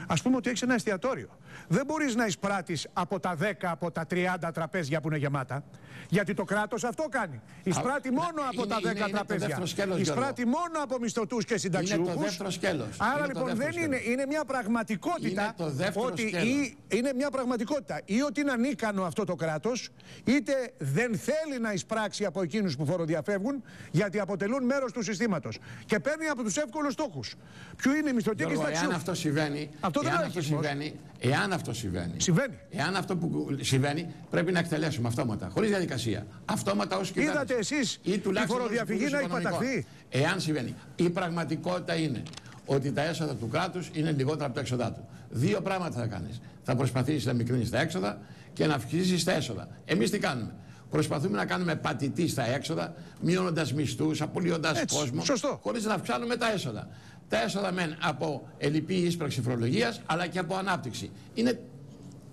ας πούμε ότι έχεις ένα εστιατόριο. Δεν μπορείς να εισπράττεις από τα 10, από τα 30 τραπέζια που είναι γεμάτα. Γιατί το κράτος αυτό κάνει. Εισπράττει μόνο από είναι- τα είναι- 10 είναι το τραπέζια. δεύτερο σκέλος, Εισπράττει μόνο από μισθωτούς και συνταξιούχου. Είναι το δεύτερο σκέλος. Άρα Είναι το λοιπόν δεύτερο δεν είναι, σκέλος. είναι μια πραγματικότητα Είναι το δεύτερο ότι σκέλος. ή, είναι μια πραγματικότητα ή ότι είναι ανίκανο αυτό το κράτος, είτε δεν θέλει να εισπράξει από εκείνους που φοροδιαφεύγουν, γιατί αποτελούν μέρος του συστήματος. Και παίρνει από τους εύκολους στόχους. Ποιο είναι η μισθωτή και η Γιώργο, εάν συνταξιούχοι. αυτό συμβαίνει, Αυτό δεν εάν είναι αυτό εθισμός. συμβαίνει, εάν αυτό συμβαίνει, Συμβαίνει. εάν αυτό που συμβαίνει, πρέπει να εκτελέσουμε αυτόματα, χωρίς διαδικασία. Αυτόματα ως κυβέρνηση. Είδατε εσείς Ή τη τουλάχιστον ως φοροδιαφυγή υπουργούς να έχει οικονομικών. παταχθεί. Εάν συμβαίνει. Η πραγματικότητα είναι ότι τα έσοδα του κράτους είναι λιγότερα από τα έξοδά του. Δύο πράγματα θα κάνεις. Θα προσπαθήσεις να μικρύνεις τα έξοδα και να αυξήσεις τα έσοδα. Εμείς τι κάνουμε; Προσπαθούμε να κάνουμε πατητή στα έξοδα, μειώνοντας μισθούς, απολύοντα Έτσι, κόσμο, σωστό. χωρίς να αυξάνουμε τα έσοδα. Τα έσοδα μεν από ελλειπή ίσπραξη φορολογίας, αλλά και από ανάπτυξη. Είναι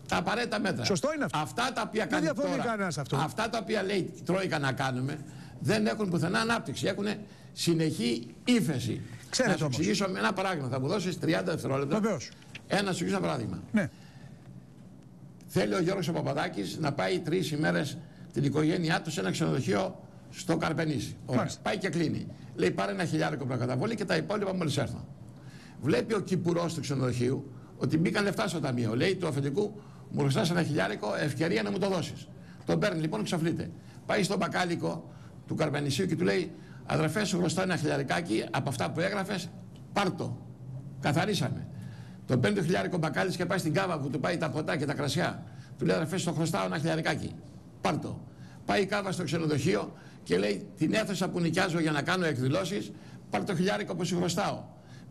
τα απαραίτητα μέτρα. Σωστό είναι αυτό. Αυτά τα οποία Δεν κάνει διαφωνεί τώρα, κανένας αυτό. αυτά τα οποία λέει η Τρόικα να κάνουμε, δεν έχουν πουθενά ανάπτυξη. Έχουν συνεχή ύφεση. Ξέρετε να σου όμως. εξηγήσω με ένα παράδειγμα. Θα μου δώσεις 30 δευτερόλεπτα. Βεβαίως. Ένα να σου εξηγήσω ένα παράδειγμα. Ναι. Θέλει ο Γιώργος ο Παπαδάκης να πάει τρεις ημέρες την οικογένειά του σε ένα ξενοδοχείο στο Καρπενήσι. Ωραία. Μάλιστα. Πάει και κλείνει. Λέει πάρε ένα χιλιάρικο προκαταβολή και τα υπόλοιπα μόλις έρθω. Βλέπει ο κυπουρός του ξενοδοχείου ότι μπήκαν λεφτά στο ταμείο. Λέει του αφεντικού μου χρωστάς ένα χιλιάρικο, ευκαιρία να μου το δώσεις. Τον παίρνει λοιπόν, ξαφλείται. Πάει στον μπακάλικο του Καρπενησίου και του λέει Αδερφέ, σου χρωστάω ένα χιλιαρικάκι από αυτά που έγραφες, πάρτο. Καθαρίσαμε. Τον παίρνει το χιλιάρικο μπακάλι και πάει στην κάβα που του πάει τα ποτά και τα κρασιά. Του λέει αδερφέ, στο χρωστάω ένα χιλιαρικάκι. Πάρτο. Πάει η κάβα στο ξενοδοχείο και λέει την αίθουσα που νοικιάζω για να κάνω εκδηλώσεις, πάρ το χιλιάρικο που σου χρωστάω.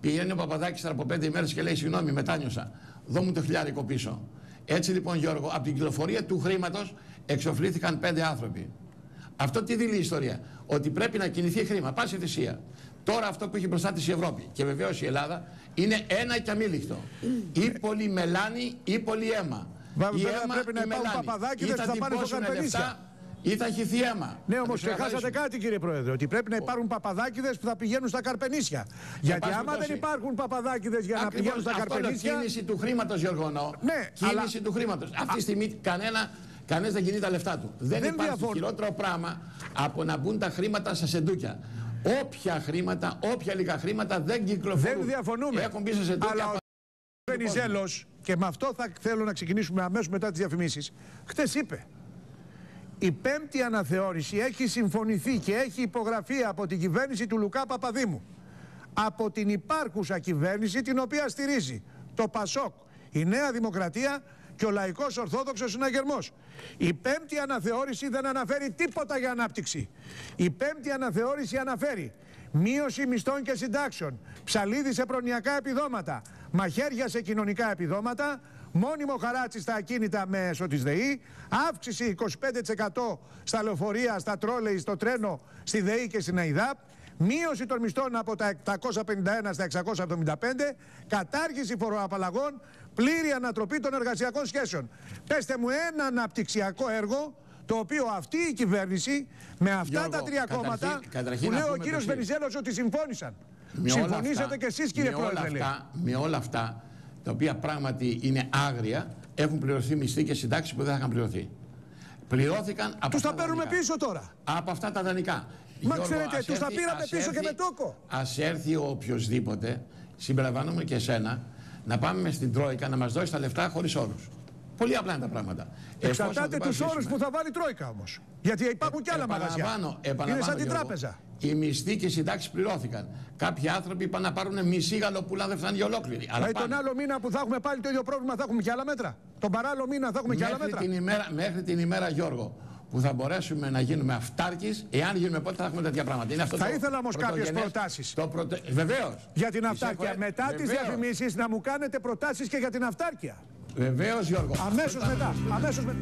Πηγαίνει ο Παπαδάκης από πέντε ημέρες και λέει: Συγγνώμη, μετάνιωσα. Δώ μου το χιλιάρικο πίσω. Έτσι λοιπόν, Γιώργο, από την κυκλοφορία του χρήματος εξοφλήθηκαν πέντε άνθρωποι. Αυτό τι δίνει η ιστορία; Ότι πρέπει να κινηθεί χρήμα, πάση θυσία. Τώρα αυτό που έχει μπροστά της η Ευρώπη και βεβαίως η Ελλάδα είναι ένα και αμήλικτο. Ή πολύ μελάνη ή πολύ αίμα. Βα- Η βέβαια αίμα, πρέπει να η υπάρχουν μελάνη. παπαδάκηδες Ή που θα πάνε στο τυπώσουν Καρπενήσια. λεφτά, Ή θα χυθεί αίμα. Ναι, Θα όμω το ξεχάσατε ξεκαθαρίσουμε. κάτι κύριε Πρόεδρε, ότι πρέπει να υπάρχουν παπαδάκιδε που θα πηγαίνουν στα καρπενήσια. Γιατί πάση άμα δεν περιπτώσει. υπάρχουν παπαδάκιδε για να Ακριβώς, πηγαίνουν στα αυτό λέω, καρπενήσια. κίνηση του χρήματος, Γιώργο. Ναι, κίνηση αλλά- του χρήματος. Αυτή τη στιγμή κανένα, κανένας δεν κινεί τα λεφτά του. Δεν, Δεν υπάρχει διαφωνώ. χειρότερο πράγμα από να μπουν τα χρήματα σε σεντούκια. Όποια χρήματα, όποια λίγα χρήματα δεν κυκλοφορούν. Δεν διαφωνούμε. Έχουν μπει σε σεντούκια. Αλλά ο Βενιζέλος, και με αυτό θα θέλω να ξεκινήσουμε αμέσως μετά τις διαφημίσεις, χτες είπε. Η πέμπτη αναθεώρηση έχει συμφωνηθεί και έχει υπογραφεί από την κυβέρνηση του Λουκά Παπαδήμου. Από την υπάρχουσα κυβέρνηση την οποία στηρίζει το ΠΑΣΟΚ, η Νέα Δημοκρατία και ο Λαϊκός Ορθόδοξος Συναγερμός. Η πέμπτη αναθεώρηση δεν αναφέρει τίποτα για ανάπτυξη. Η πέμπτη αναθεώρηση αναφέρει μείωση μισθών και συντάξεων, ψαλίδι σε προνοιακά επιδόματα, μαχαίρια σε κοινωνικά επιδόματα, μόνιμο χαράτσι στα ακίνητα μέσω της ΔΕΗ, αύξηση 25% στα λεωφορεία, στα τρόλεϊ, στο τρένο, στη ΔΕΗ και στην ΑΙΔΑΠ, μείωση των μισθών από τα 751 στα 675, κατάργηση φοροαπαλλαγών, πλήρη ανατροπή των εργασιακών σχέσεων. Πέστε μου ένα αναπτυξιακό έργο το οποίο αυτή η κυβέρνηση με αυτά Γιώργο, τα τρία καταρχήν- κόμματα καταρχήν που να λέει ο πούμε κύριος το εξής. Βενιζέλος ότι συμφώνησαν. Με όλα Συμφωνήσατε αυτά- και εσείς κύριε με όλα Πρόεδρε. λέει. αυτά, με όλα αυτά, τα οποία πράγματι είναι άγρια, έχουν πληρωθεί μισθοί και συντάξεις που δεν θα είχαν πληρωθεί. Πληρώθηκαν από Τους αυτά τα παίρνουμε δανεικά. πίσω τώρα. Από αυτά τα δανεικά. Μα ξέρετε, ας τους τα έρθει- πήραμε ας πίσω και έρθει- με τόκο. Ας έρθει ο οποιοδήποτε, συμπεριλαμβάνομαι και εσένα, να πάμε στην Τρόικα να μας δώσει τα λεφτά χωρίς όρους. Πολύ απλά είναι τα πράγματα. Εφόσον Εξαρτάται το τους όρους παρουσιάσουμε. που θα βάλει η Τρόικα όμως. Γιατί υπάρχουν και άλλα μαγαζιά. Επαναλαμβάνω, Είναι επαναλαμβάνω, σαν την Γιώργο, τράπεζα. Οι μισθοί και οι συντάξεις πληρώθηκαν. Κάποιοι άνθρωποι είπαν να πάρουν μισή γαλοπούλα, δεν φτάνει για ολόκληρη. Αλλά Δηλαδή πάνε. τον άλλο μήνα που θα έχουμε πάλι το ίδιο πρόβλημα θα έχουμε και άλλα μέτρα. Τον παράλληλο μήνα θα έχουμε και άλλα μέχρι, μέτρα. την ημέρα, μέχρι την ημέρα, Γιώργο, που θα μπορέσουμε να γίνουμε αυτάρκης, εάν γίνουμε πότε θα έχουμε τέτοια πράγματα. Είναι αυτό Θα το ήθελα όμως κάποιες πρωτογενές- προτάσεις. Το πρωτο... Βεβαίως. Για την αυτάρκεια. Μετά τις διαφημίσεις να μου κάνετε προτάσεις και για την αυτάρκεια. Βεβαίως, Γιώργο. Αμέσως μετά. Αμέσως μετά.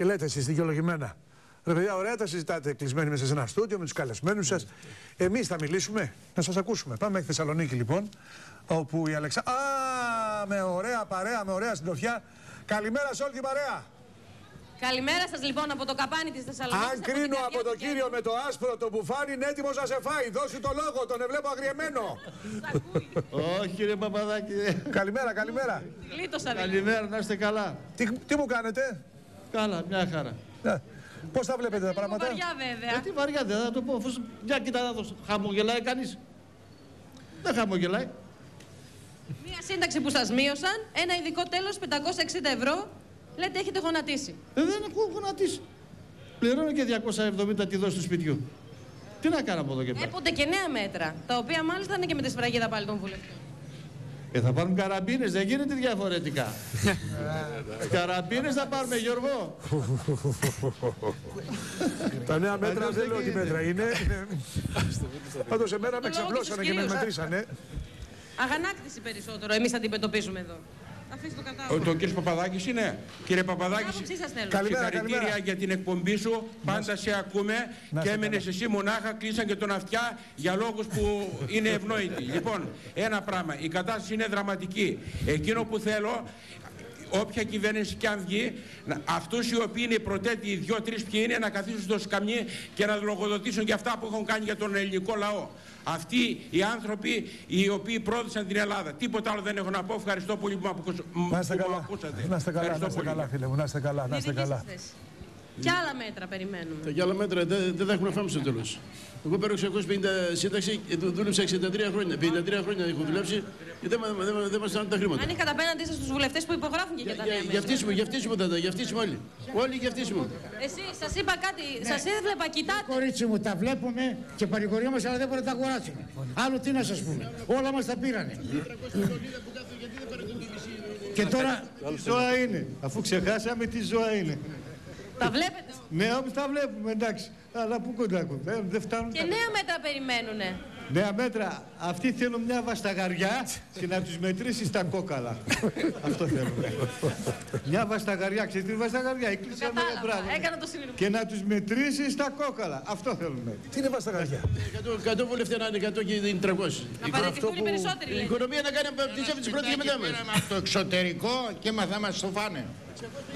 Και λέτε εσείς δικαιολογημένα. Ρε παιδιά, ωραία τα συζητάτε κλεισμένοι μέσα σε ένα στούντιο με τους καλεσμένους σας. Εμείς θα μιλήσουμε, να σας ακούσουμε. Πάμε μέχρι Θεσσαλονίκη λοιπόν, όπου η Αλεξα... Α, με ωραία παρέα, με ωραία συντροφιά. Καλημέρα σε όλη την παρέα. Καλημέρα σας λοιπόν από το καπάνι της Θεσσαλονίκης. Αν από την κρίνω καρδιά από του τον κύριο με το άσπρο το μπουφάνι, είναι έτοιμος να σε φάει. Δώσου το λόγο, τον εβλέπω αγριεμένο. Όχι κύριε Παπαδάκη. καλημέρα, καλημέρα. Γλίτωσα δηλαδή. Καλημέρα, να είστε καλά. Τι, τι μου κάνετε, Καλά, μια χαρά. Ναι. Πώς τα βλέπετε τα πράγματα; Βαριά βέβαια. Ε, τι βαριά δεν θα το πω. Αφού... Για κοίτα να δω. Χαμογελάει κανείς. Δεν χαμογελάει. Μία σύνταξη που σας μείωσαν, ένα ειδικό τέλος 560 ευρώ, λέτε έχετε γονατίσει. Ε, δεν έχω γονατίσει. Πληρώνω και 270 τη δόση του σπιτιού. Τι να κάνω από εδώ και πέρα; Έποτε και νέα μέτρα, τα οποία μάλιστα είναι και με τη σφραγίδα πάλι των βουλευτών. Ε, θα πάρουμε καραμπίνες, δεν γίνεται διαφορετικά. καραμπίνες θα πάρουμε, Γιώργο. Τα νέα μέτρα Αλλιώς δεν δεν λέω τι γίνεται. μέτρα είναι. Πάντως εμένα με λόγος και ξαπλώσανε στους και με κυρίους, α. μετρήσανε. Αγανάκτηση περισσότερο, εμείς αντιμετωπίζουμε εδώ. Αφήστε το Ο, κατάλογο. το κύριο Παπαδάκης είναι. Κύριε Την Παπαδάκη, άποψή σας θέλω. Καλημέρα, συγχαρητήρια καλημέρα. για την εκπομπή σου. Πάντα σε ακούμε Να και σε έμενες καλά. εσύ μονάχα, κλείσαν και τον αυτιά για λόγους που είναι ευνόητοι. λοιπόν, ένα πράγμα. Η κατάσταση είναι δραματική. Εκείνο που θέλω όποια κυβέρνηση και αν βγει, να- αυτούς οι οποίοι είναι οι πρωτέτοι, οι δυο-τρεις ποιοι είναι, να καθίσουν στο σκαμνί και να λογοδοτήσουν για αυτά που έχουν κάνει για τον ελληνικό λαό. Αυτοί οι άνθρωποι οι οποίοι πρόδισαν την Ελλάδα. Τίποτα άλλο δεν έχω να πω. Ευχαριστώ πολύ που με ακούσατε. Να είστε καλά. ακούσατε. Να είστε καλά, Ευχαριστώ να είστε πολύ. καλά, φίλε μου. Να είστε καλά, να Η είστε δική καλά. Σας θέση. Και άλλα μέτρα περιμένουμε. Τα άλλα μέτρα δεν, δεν θα έχουν φάμε στο τέλος. Εγώ παίρνω 650 σύνταξη και δου- δούλεψα 63 χρόνια. 53 χρόνια έχω δουλέψει και δεν, μα- δεν, μα- δεν μας στάνουν τα χρήματα. Αν είχατε απέναντί σας τους βουλευτές που υπογράφουν και για τα νέα Για, μέτρα. γευτίσιμο, γευτίσιμο θα τα, γευτίσιμο όλοι. Όλοι γευτίσιμο. Εσύ, σας είπα κάτι, σας έβλεπα, κοιτάτε. Κορίτσι μου, τα βλέπουμε και παρηγοριόμαστε, αλλά δεν μπορούμε να τα αγοράσουμε. Άλλο τι να σας πούμε. Όλα μας τα πήρανε. Και τώρα Τι ζώα είναι; Αφού ξεχάσαμε τι ζώα είναι; Τα βλέπετε; Ναι, όμως τα βλέπουμε, εντάξει. Αλλά πού κοντά κοντά. Δεν φτάνουν Και τα... νέα μέτρα περιμένουνε. Νέα μέτρα. Αυτοί θέλουν μια βασταγαριά και να τους μετρήσεις στα κόκαλα. Αυτό θέλουν. μια βασταγαριά. Ξέρεις τι είναι βασταγαριά; Εκκλησία με Κατάλαβα. μπράβο. Έκανα το συνειδητό. Και να τους μετρήσεις στα κόκαλα. Αυτό θέλουμε. Τι είναι βασταγαριά; 100 βουλευτέ να είναι 100 και είναι 300. Να παραιτηθούν οι περισσότεροι, Η λέτε. οικονομία να κάνει από τις πρώτες και μετά μας. από το εξωτερικό και μα θα μας το φάνε.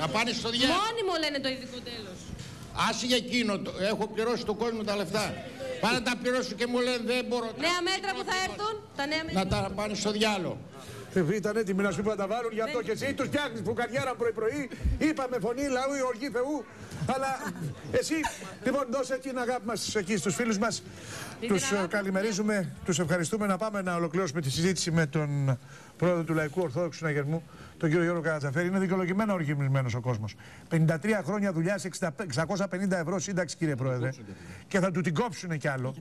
Να πάνε στο διάλογο. Μόνιμο λένε το ειδικό τέλος. Άσε για εκείνο, το- έχω πληρώσει τον κόσμο τα λεφτά. Πάνε να τα πληρώσω και μου λένε δεν μπορώ Νέα μέτρα που θα έρθουν, τα νέα μέτρα. να τα πάνε στο διάλογο. Ε, Ήταν έτοιμοι να σου πει να τα βάλουν, γι' αυτό και εσύ τους φτιάχνεις που καριέρα πρωί-πρωί. Είπαμε φωνή λαού, η οργή Θεού. Αλλά εσύ, λοιπόν, δώσε την αγάπη μας εκεί στους φίλους μας. Τους καλημερίζουμε, τους ευχαριστούμε να πάμε να ολοκληρώσουμε τη συζήτηση με τον πρόεδρο του Λαϊκού Ορθόδοξου Συναγερμού, τον κύριο Γιώργο Καρατζαφέρη. Είναι δικαιολογημένα οργισμένο ο κόσμος. 53 χρόνια δουλειά, 650 ευρώ σύνταξη, κύριε Πρόεδρε. Και θα του την κόψουν κι άλλο.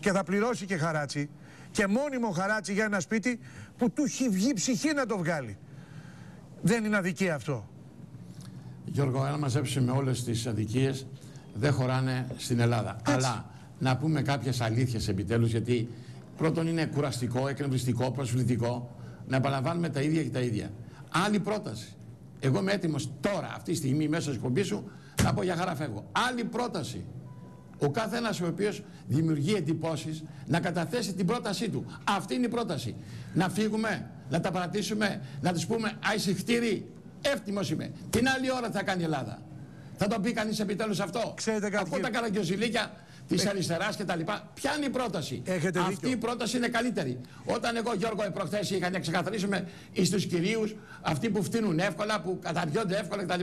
Και θα πληρώσει και χαράτσι. Και μόνιμο χαράτσι για ένα σπίτι που του έχει βγει ψυχή να το βγάλει. Δεν είναι αδικία αυτό. Γιώργο, αν μαζέψουμε όλες τις αδικίες, δεν χωράνε στην Ελλάδα. Αλλά να πούμε κάποιες αλήθειες επιτέλους, γιατί πρώτον είναι κουραστικό, εκνευριστικό, προσβλητικό, να επαναλαμβάνουμε τα ίδια και τα ίδια. Άλλη πρόταση. Εγώ είμαι έτοιμος τώρα, αυτή τη στιγμή, μέσα στην εκπομπής σου, να πω για χαρά φεύγω. Άλλη πρόταση. Ο κάθε ένας ο οποίος δημιουργεί εντυπώσεις να καταθέσει την πρότασή του. Αυτή είναι η πρόταση. Να φύγουμε, να τα παρατήσουμε, να τους πούμε «Αϊσυχτήρι, εύτιμος είμαι». Την άλλη ώρα θα κάνει η Ελλάδα. Θα το πει κανείς επιτέλους αυτό. Ξέρετε κάτι, Αφού κύριε- τα καραγκιοζηλίκια της αριστεράς και τα λοιπά. Ποια είναι η πρόταση; Έχετε Αυτή δίκιο. η πρόταση είναι καλύτερη. Όταν εγώ Γιώργο προχθές είχα να ξεκαθαρίσουμε στους κυρίους, αυτοί που φτύνουν εύκολα, που καταδιώνται εύκολα κτλ.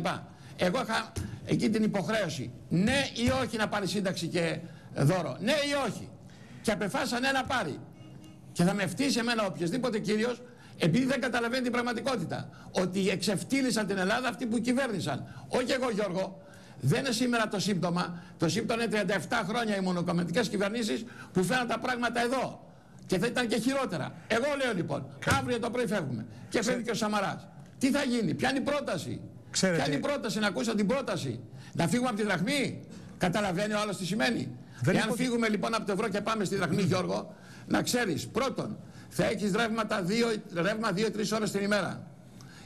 Εγώ είχα εκεί την υποχρέωση. Ναι ή όχι να πάρει σύνταξη και δώρο. Ναι ή όχι. Και απεφάσισα ναι να πάρει. Και θα με φτύσει εμένα οποιοδήποτε κύριος, επειδή δεν καταλαβαίνει την πραγματικότητα. Ότι εξεφτύλισαν την Ελλάδα αυτοί που κυβέρνησαν. Όχι εγώ Γιώργο. Δεν είναι σήμερα το σύμπτωμα. Το σύμπτωμα είναι 37 χρόνια οι μονοκομματικές κυβερνήσεις που φέραν τα πράγματα εδώ. Και θα ήταν και χειρότερα. Εγώ λέω λοιπόν, αύριο το πρωί φεύγουμε. Και φεύγει και ο Σαμαράς. Τι θα γίνει, ποια είναι η πρόταση; Ξέρετε- Ποια είναι η πρόταση, να ακούσω την πρόταση; Να φύγουμε από τη δραχμή; Καταλαβαίνει ο άλλος τι σημαίνει; Δεν Εάν είπα ότι- φύγουμε λοιπόν από το ευρώ και πάμε στη δραχμή, Γιώργο, να ξέρεις, πρώτον, θα έχεις ρεύμα 2-3 ώρες την ημέρα.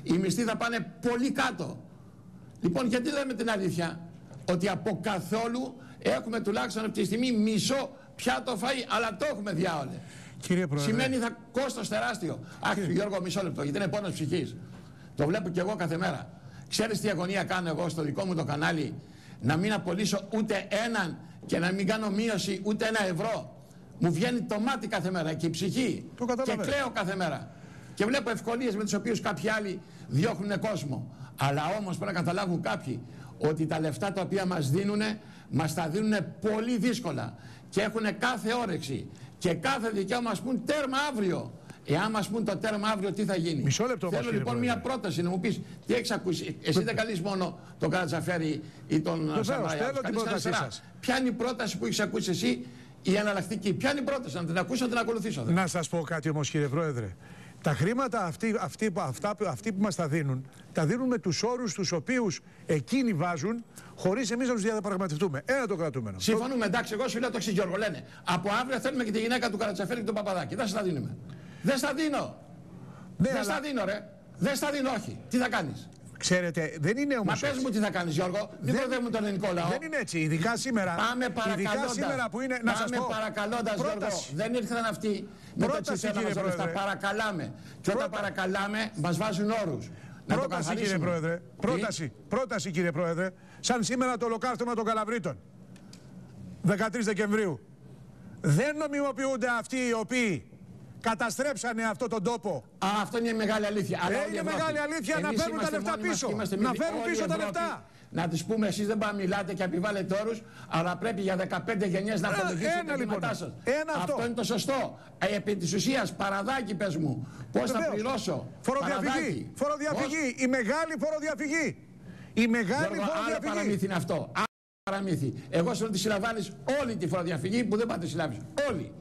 Οι μισθοί θα πάνε πολύ κάτω. Λοιπόν, γιατί λέμε την αλήθεια, ότι από καθόλου έχουμε τουλάχιστον αυτή τη στιγμή μισό πιάτο φαΐ, αλλά το έχουμε διάολε. Κύριε Πρόεδρε. Σημαίνει θα κόστος τεράστιο. Αχ, Γιώργο, μισό λεπτό, γιατί είναι πόνος ψυχής. Το βλέπω κι εγώ κάθε μέρα. Ξέρεις τι αγωνία κάνω εγώ στο δικό μου το κανάλι, να μην απολύσω ούτε έναν και να μην κάνω μείωση ούτε ένα ευρώ. Μου βγαίνει το μάτι κάθε μέρα και η ψυχή. Το και καταλαβαίνω. κλαίω κάθε μέρα. Και βλέπω ευκολίες με τις οποίες κάποιοι άλλοι διώχνουν κόσμο. Αλλά όμως πρέπει να καταλάβουν κάποιοι ότι τα λεφτά τα οποία μας δίνουν, μας τα δίνουν πολύ δύσκολα και έχουν κάθε όρεξη και κάθε δικαίωμα μας πούν τέρμα αύριο. Εάν μας πούν το τέρμα αύριο, τι θα γίνει. Μισό λεπτό Θέλω κύριε λοιπόν Πρόεδρε. μια πρόταση να μου πεις τι έχεις ακούσει. Εσύ δεν καλείς μόνο τον Καρατζαφέρη ή τον Βεβαίως, Σαμαρά. θέλω την Καλείς πρότασή αριστερά. σας. Ποια είναι η πρόταση που έχεις ακούσει εσύ, η εναλλακτική. Ποια είναι η πρόταση, να την ακούσω, να την ακολουθήσω. δε. Να σας πω κάτι όμως, κύριε Πρόεδρε. Τα χρήματα αυτοί, αυτοί, που- αυτά, που- αυτοί που μας τα δίνουν, τα δίνουν με τους όρους τους οποίους εκείνοι βάζουν, χωρίς εμείς να τους διαπραγματευτούμε. Ένα το κρατούμενο. Συμφωνούμε, εντάξει, εγώ σου λέω το εξή, Γιώργο. Λένε από αύριο θέλουμε και τη γυναίκα του Καρατσαφέρη και του Παπαδάκη. Δεν στα δίνουμε. Δεν στα δίνω. Ναι, δεν αλλά- στα δίνω, ρε. Δεν στα δίνω, όχι. Τι θα κάνεις; Ξέρετε, δεν είναι όμως. Μα πες μου τι θα κάνεις, Γιώργο. Μην κορδεύουμε τον ελληνικό λαό; Δεν είναι έτσι. Ειδικά σήμερα. Πάμε Ειδικά παρακαλώντας. σήμερα που είναι. Να σας Πάμε πω. παρακαλώντας, Γιώργο. Πρόταση. Δεν ήρθαν αυτοί με το Πρόταση, τσιτσέλα κύριε μας όλα αυτά. Πρόεδρε. Παρακαλάμε. Και όταν παρακαλάμε, μας βάζουν όρους. Να το Πρόταση, κύριε καθαρίσουμε. Πρόεδρε. Τι; Πρόταση. Πρόταση, κύριε Πρόεδρε. Σαν σήμερα το ολοκαύτωμα των Καλαβρίτων. 13 Δεκεμβρίου. Δεν νομιμοποιούνται αυτοί οι οποίοι καταστρέψανε αυτόν τον τόπο. Α, αυτό είναι μεγάλη αλήθεια. Αλλά Ε, όλη η είναι Ευρώπη. μεγάλη αλήθεια να Εμείς φέρουν τα είμαστε λεφτά μόνοι μας πίσω. και είμαστε Να μη- φέρουν όλη η πίσω τα Ευρώπη. λεφτά. Να τη πούμε, εσείς δεν πάμε μιλάτε και επιβάλλετε όρους, αλλά πρέπει για 15 γενιές να Ε, απολογήσετε ένα τα λοιπόν. εγκλήματά σας. Ένα αυτό. είναι το σωστό. Ε, επί της ουσίας, παραδάκι πες μου. Πώς θα Βεβαίως. πληρώσω. Φοροδιαφυγή. Παραδάκι; Φοροδιαφυγή. Η μεγάλη φοροδιαφυγή. Η μεγάλη Γιώργο, άλλο φοροδιαφυγή. παραμύθι είναι αυτό. Άλλο παραμύθι. Εγώ σου λέω ότι συλλαμβάνεις όλη τη φοροδιαφυγή που δεν πάτε συλλάβεις. Όλη.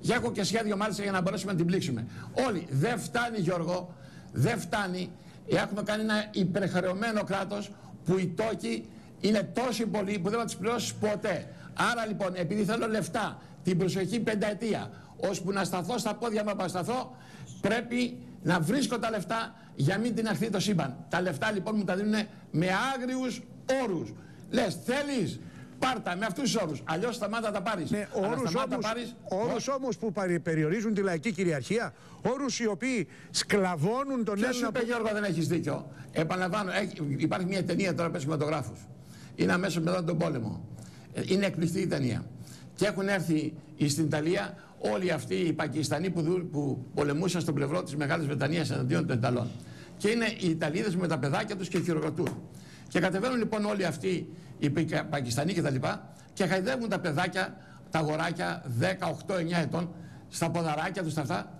Για έχω και σχέδιο μάλιστα για να μπορέσουμε να την πλήξουμε. Όλοι. Δεν φτάνει, Γιώργο, δεν φτάνει. Έχουμε κάνει ένα υπερχρεωμένο κράτος που οι τόκοι είναι τόσοι πολλοί που δεν θα του πληρώσεις ποτέ. Άρα λοιπόν, επειδή θέλω λεφτά την προσεχή πενταετία, ώσπου να σταθώ στα πόδια μου να σταθώ, πρέπει να βρίσκω τα λεφτά για μην την αχθεί το σύμπαν. Τα λεφτά λοιπόν μου τα δίνουν με άγριους όρους. Λες θέλεις πάρτα με αυτούς τους όρους. Αλλιώς σταμάτα να τα πάρεις. Ναι, Αλλά όρους σταμάτα όμως, τα πάρεις. όρους όμως που παρι- περιορίζουν τη λαϊκή κυριαρχία, όρους οι οποίοι σκλαβώνουν τον Ποιος σου Έλληνα... είπε Γιώργο δεν έχεις δίκιο; Επαναλαμβάνω, έχει- υπάρχει μια ταινία τώρα πες κινηματογράφους. Είναι αμέσως μετά τον πόλεμο. Ε, Είναι εκπληκτική ταινία. Και έχουν έρθει στην Ιταλία όλοι αυτοί οι Πακιστανοί που, δου- που πολεμούσαν στο πλευρό της Μεγάλης Βρετανίας εναντίον των Ιταλών. Και είναι οι Ιταλίδες με τα παιδάκια τους και χειροκροτούν. Και κατεβαίνουν λοιπόν όλοι αυτοί οι Πακα- Πακιστανοί κτλ. Και, και χαϊδεύουν τα παιδάκια, τα αγοράκια 10, 8, 9 ετών στα ποδαράκια τους τα αυτά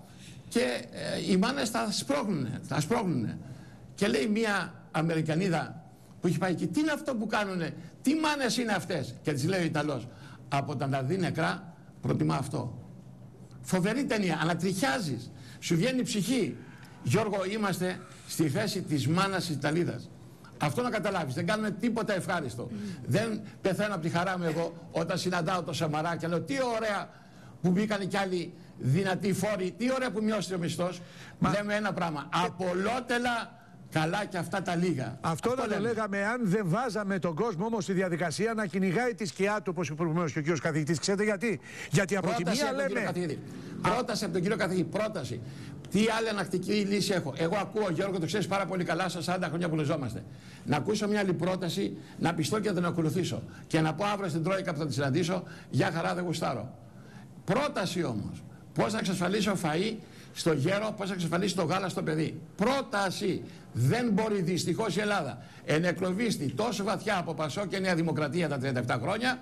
και ε, οι μάνες τα σπρώχνουνε, τα σπρώχνουνε. Και λέει μία Αμερικανίδα που έχει πάει εκεί, τι είναι αυτό που κάνουνε, τι μάνες είναι αυτές; Και της λέει ο Ιταλός, από τα να δει νεκρά προτιμά αυτό. Φοβερή ταινία, ανατριχιάζεις, σου βγαίνει η ψυχή. Γιώργο, είμαστε στη θέση της μάνας της Ιταλίδας. Αυτό να καταλάβεις, δεν κάνουμε τίποτα ευχάριστο. Δεν πεθαίνω από τη χαρά μου εγώ όταν συναντάω το Σαμαρά και λέω τι ωραία που μπήκαν κι άλλοι δυνατοί φόροι, τι ωραία που μειώστε ο μισθός. Λέμε ένα πράγμα, απολότελα καλά και αυτά τα λίγα. Αυτό, να το λέμε. λέγαμε αν δεν βάζαμε τον κόσμο όμως στη διαδικασία να κυνηγάει τη σκιά του, όπως είπε προηγουμένως και ο κύριος καθηγητής. Ξέρετε γιατί; Γιατί από τη Πρόταση μία από τον κύριο λέμε. καθηγητή. Πρόταση από τον κύριο καθηγητή. Πρόταση. Τι άλλη ανακτική λύση έχω; Εγώ ακούω, Γιώργο, το ξέρεις πάρα πολύ καλά, στα 40 χρόνια που λεζόμαστε. Να ακούσω μια άλλη πρόταση, να πιστώ και να την ακολουθήσω. Και να πω αύριο στην Τρόικα που θα τη συναντήσω, για χαρά δεν γουστάρω. Πρόταση όμως. Πώς θα εξασφαλίσω φαΐ στο γέρο, πώς θα εξασφαλίσει το γάλα στο παιδί. Πρόταση. Δεν μπορεί δυστυχώς η Ελλάδα ενεκλωβίστη τόσο βαθιά από Πασό και Νέα Δημοκρατία τα 37 χρόνια,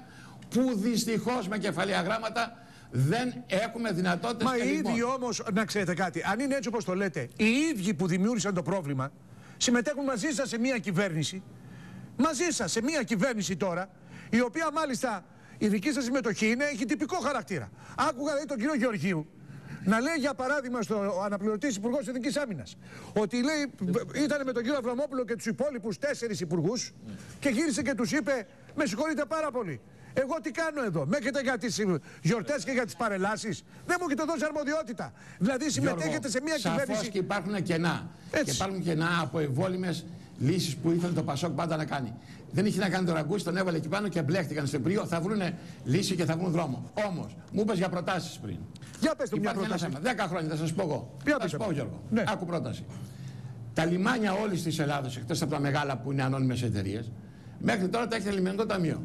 που δυστυχώς με κεφαλαία γράμματα δεν έχουμε δυνατότητες Μα οι ίδιοι όμως, να ξέρετε κάτι, αν είναι έτσι όπως το λέτε, οι ίδιοι που δημιούργησαν το πρόβλημα συμμετέχουν μαζί σας σε μια κυβέρνηση. Μαζί σας σε μια κυβέρνηση τώρα, η οποία μάλιστα η δική σας συμμετοχή είναι, έχει τυπικό χαρακτήρα. Άκουγα δηλαδή τον κύριο Γεωργίου να λέει για παράδειγμα στο αναπληρωτής Υπουργός Εθνικής Άμυνας ότι λέει, ήταν με τον κύριο Αβραμόπουλο και τους υπόλοιπους τέσσερις υπουργούς και γύρισε και τους είπε: Με συγχωρείτε πάρα πολύ. Εγώ τι κάνω εδώ, με έχετε για τις γιορτές και για τις παρελάσεις; Δεν μου έχετε δώσει αρμοδιότητα. Δηλαδή συμμετέχετε σε μια Σαφώς κυβέρνηση. και υπάρχουν κενά. Έτσι. Και υπάρχουν κενά από ευόλυμε λύσεις που ήθελε το Πασόκ πάντα να κάνει. Δεν είχε να κάνει το ραγκούι, τον έβαλε εκεί πάνω και μπλέχτηκαν στο Υπουργείο. Θα βρουν λύση και θα βρουν δρόμο. Όμως, μου είπες για προτάσεις πριν. Για πες του μια Υπάρχει ένα πρόταση. θέμα. Δέκα χρόνια θα σας πω εγώ. Ποια θα πες σας μου. πω, Γιώργο. Ναι. Άκου πρόταση. Τα λιμάνια όλης της Ελλάδος, εκτός από τα μεγάλα που είναι ανώνυμες εταιρείες, μέχρι τώρα τα έχει το λιμενικό ταμείο.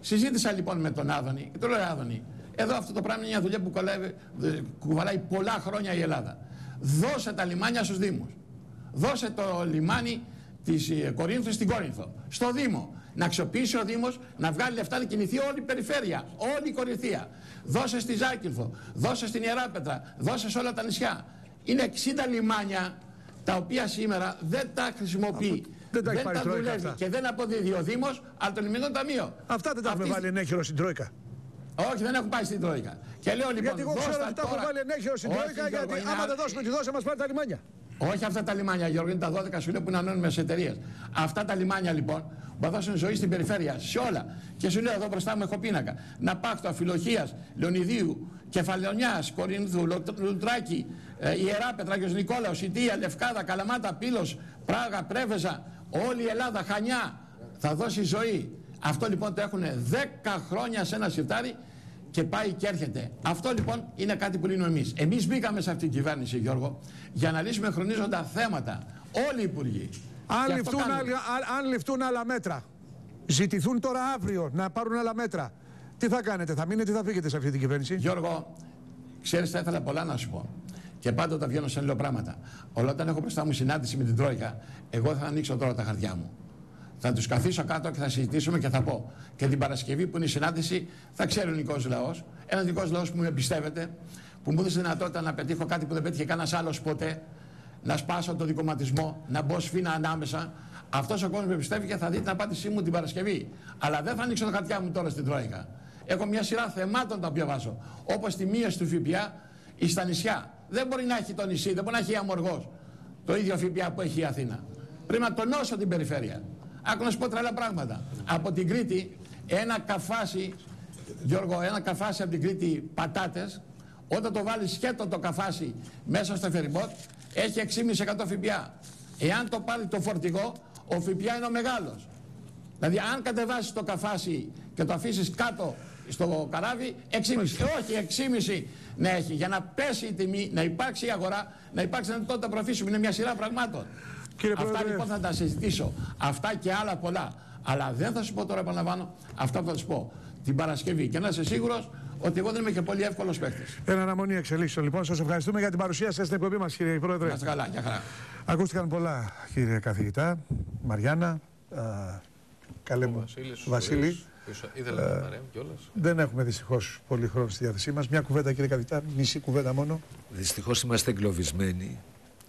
Συζήτησα λοιπόν με τον Άδωνη και του λέω Άδωνη, εδώ αυτό το πράγμα είναι μια δουλειά που κολλάει, ε, κουβαλάει πολλά χρόνια η Ελλάδα. Δώσε τα λιμάνια στους Δήμους. Δώσε το λιμάνι της ε, Κορίνθου στην Κόρινθο. Στο Δήμο. Να αξιοποιήσει ο Δήμος να βγάλει λεφτά να κινηθεί όλη η περιφέρεια, όλη η Κορινθία. Δώσε στη Ζάκυνθο, δώσε στην Ιεράπετρα, δώσε σε όλα τα νησιά. Είναι 60 λιμάνια τα οποία σήμερα δεν τα χρησιμοποιεί. Δεν τα έχει πάρει τα Τρόικα δουλεύει αυτά. και δεν αποδίδει ο Δήμος, αλλά το λιμενικό ταμείο. Αυτά δεν τα έχουμε Αυτή- βάλει ενέχειρο στην Τρόικα. Όχι, δεν έχουν πάει στην Τρόικα. Και λέω λοιπόν. Γιατί εγώ ξέρω δώστα ότι τα έχω τώρα- βάλει ενέχειρο στην Όχι, Τρόικα, Γιώργο, γιατί είναι άμα α- δεν δώσουμε τη δόση, μα πάρει τα λιμάνια. Όχι αυτά τα λιμάνια, Γιώργο, είναι τα 12 σου λέω που είναι ανώνυμε εταιρείες. Αυτά τα λιμάνια λοιπόν που θα δώσουν ζωή στην περιφέρεια, σε όλα. Και σου λέω εδώ μπροστά μου έχω πίνακα. Ναπάκτο, Αφιλοχίας, Λεωνιδίου, Κεφαλαιονιά, Κορίνθου, Λο- Λουτράκη, ε, Ιεράπετρα, Άγιος Νικόλαος, Ιτία, Λευκάδα, Καλαμάτα, Πύλος, Πράγα, Πρέβεζα, όλη η Ελλάδα, Χανιά. Θα δώσει ζωή. Αυτό λοιπόν το έχουν 10 χρόνια σε ένα σιρτάρι και πάει και έρχεται. Αυτό λοιπόν είναι κάτι που λύνουμε εμείς. Εμείς μπήκαμε σε αυτή την κυβέρνηση, Γιώργο, για να λύσουμε χρονίζοντα θέματα. Όλοι οι υπουργοί. Αν Και αυτό ληφθούν, κάνουμε. άλλα, α- αν ληφθούν άλλα μέτρα, ζητηθούν τώρα αύριο να πάρουν άλλα μέτρα, τι θα κάνετε, θα μείνετε ή θα φύγετε σε αυτή την κυβέρνηση; Γιώργο, ξέρεις, θα ήθελα πολλά να σου πω. Και πάντοτε βγαίνω σε λέω πράγματα. Αλλά όταν έχω μπροστά μου συνάντηση με την Τρόικα, εγώ θα ανοίξω τώρα τα χαρτιά μου. Θα τους καθίσω κάτω και θα συζητήσουμε και θα πω. Και την Παρασκευή που είναι η συνάντηση, θα ξέρει ο ελληνικό λαός. Ένας δικό λαός που με εμπιστεύεται, που μου έδωσε δυνατότητα να πετύχω κάτι που δεν πέτυχε κανένας άλλος ποτέ. Να σπάσω τον δικοματισμό, να μπω σφίνα ανάμεσα. Αυτός ο κόσμος με εμπιστεύει και θα δει την απάντησή μου την Παρασκευή. Αλλά δεν θα ανοίξω τα χαρτιά μου τώρα στην Τρόικα. Έχω μια σειρά θεμάτων τα οποία βάζω. Όπως τη μείωση του ΦΠΑ ή στα νησιά. Δεν μπορεί να έχει το νησί, δεν μπορεί να έχει η Αμοργός το ίδιο ΦΠΑ που έχει η Αθήνα. Πρέπει να τονώσω την περιφέρεια. Άκου να σου πω τρελά πράγματα. Από την Κρήτη, ένα καφάσι, Γιώργο, ένα καφάσι από την Κρήτη πατάτες, όταν το βάλεις σκέτο το καφάσι μέσα στο φεριμπότ, έχει 6,5% ΦΠΑ. Εάν το πάρει το φορτηγό, ο ΦΠΑ είναι ο μεγάλος. Δηλαδή, αν κατεβάσεις το καφάσι και το αφήσεις κάτω στο καράβι, 6,5. Όχι, 6,5 να έχει. Για να πέσει η τιμή, να υπάρξει η αγορά, να υπάρξει δυνατότητα να προφήσουμε. Είναι μια σειρά πραγμάτων. Κύριε Αυτά Πρόεδρε. λοιπόν θα τα συζητήσω. Αυτά και άλλα πολλά. Αλλά δεν θα σου πω τώρα, επαναλαμβάνω, αυτά που θα σου πω την Παρασκευή. Και να είσαι σίγουρος ότι εγώ δεν είμαι και πολύ εύκολος παίκτης. Εν αναμονή εξελίξεων λοιπόν. Σας ευχαριστούμε για την παρουσία σας στην εκπομπή μας, κύριε Πρόεδρε. Να είστε καλά, για χαρά. Ακούστηκαν πολλά, κύριε καθηγητά. Μαριάννα, α, καλέ μου. Βασίλης, Βασίλη. ωραίος, ποιος Ήθελα να παρέμβει κιόλας. Δεν έχουμε δυστυχώς πολύ χρόνο στη διάθεσή μας. Μια κουβέντα, κύριε καθηγητά, μισή κουβέντα μόνο. Δυστυχώς είμαστε εγκλωβισμένοι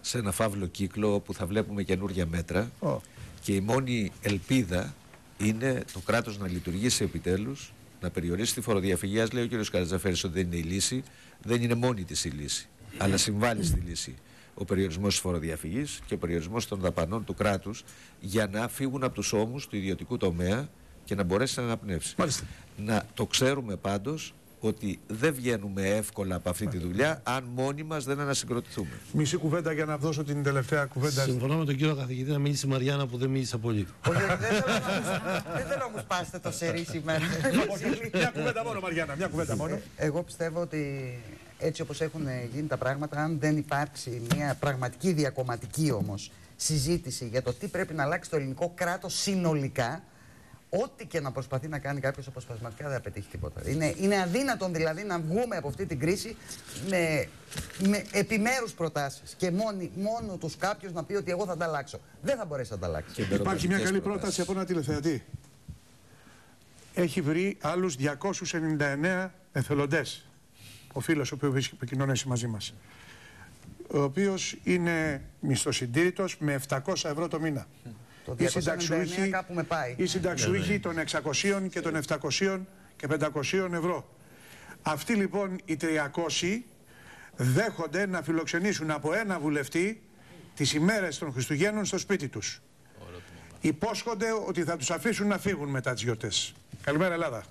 σε ένα φαύλο κύκλο όπου θα βλέπουμε καινούργια μέτρα Ω. και η μόνη ελπίδα είναι το κράτος να λειτουργήσει επιτέλους, να περιορίσει τη φοροδιαφυγή. Ας λέει ο κ. Καρατζαφέρης ότι δεν είναι η λύση, δεν είναι μόνη της η λύση, αλλά συμβάλλει στη λύση ο περιορισμός της φοροδιαφυγής και ο περιορισμός των δαπανών του κράτους για να φύγουν από τους ώμους του ιδιωτικού τομέα και να μπορέσει να αναπνεύσει. Μάλιστα. Να το ξέρουμε πάντως ότι δεν βγαίνουμε εύκολα από αυτή τη δουλειά αν μόνοι μας δεν ανασυγκροτηθούμε. Μισή κουβέντα για να δώσω την τελευταία κουβέντα. Συμφωνώ με τον κύριο καθηγητή να μιλήσει η Μαριάννα που δεν μίλησα πολύ. Όχι, όχι, δεν θέλω να μου- δεν θέλω να μου σπάσετε το σερί σήμερα. Μια κουβέντα μόνο, Μαριάννα, μια κουβέντα μόνο. Εγώ πιστεύω ότι έτσι όπως έχουν γίνει τα πράγματα, αν δεν υπάρξει μια πραγματική διακομματική όμως συζήτηση για το τι πρέπει να αλλάξει το ελληνικό κράτος συνολικά, ό,τι και να προσπαθεί να κάνει κάποιος αποσπασματικά δεν θα πετύχει τίποτα. Είναι, είναι αδύνατον δηλαδή να βγούμε από αυτή την κρίση με, με επιμέρους προτάσεις και μόνοι, μόνο τους κάποιος να πει ότι εγώ θα τα αλλάξω. Δεν θα μπορέσει να τα αλλάξει. Υπάρχει μια καλή πρόταση από ένα τηλεθεατή. Έχει βρει άλλους 299 εθελοντές. Ο φίλος ο οποίος επικοινωνήσει μαζί μας. Ο οποίος είναι μισθοσυντήρητος με 700 ευρώ το μήνα. Το Οι 299 συνταξιούχοι, κάπου με πάει. οι συνταξιούχοι των 600 και των 700 και 500 ευρώ. Αυτοί λοιπόν οι 300 δέχονται να φιλοξενήσουν από ένα βουλευτή τις ημέρες των Χριστουγέννων στο σπίτι τους. Υπόσχονται ότι θα τους αφήσουν να φύγουν μετά τις γιορτές. Καλημέρα Ελλάδα.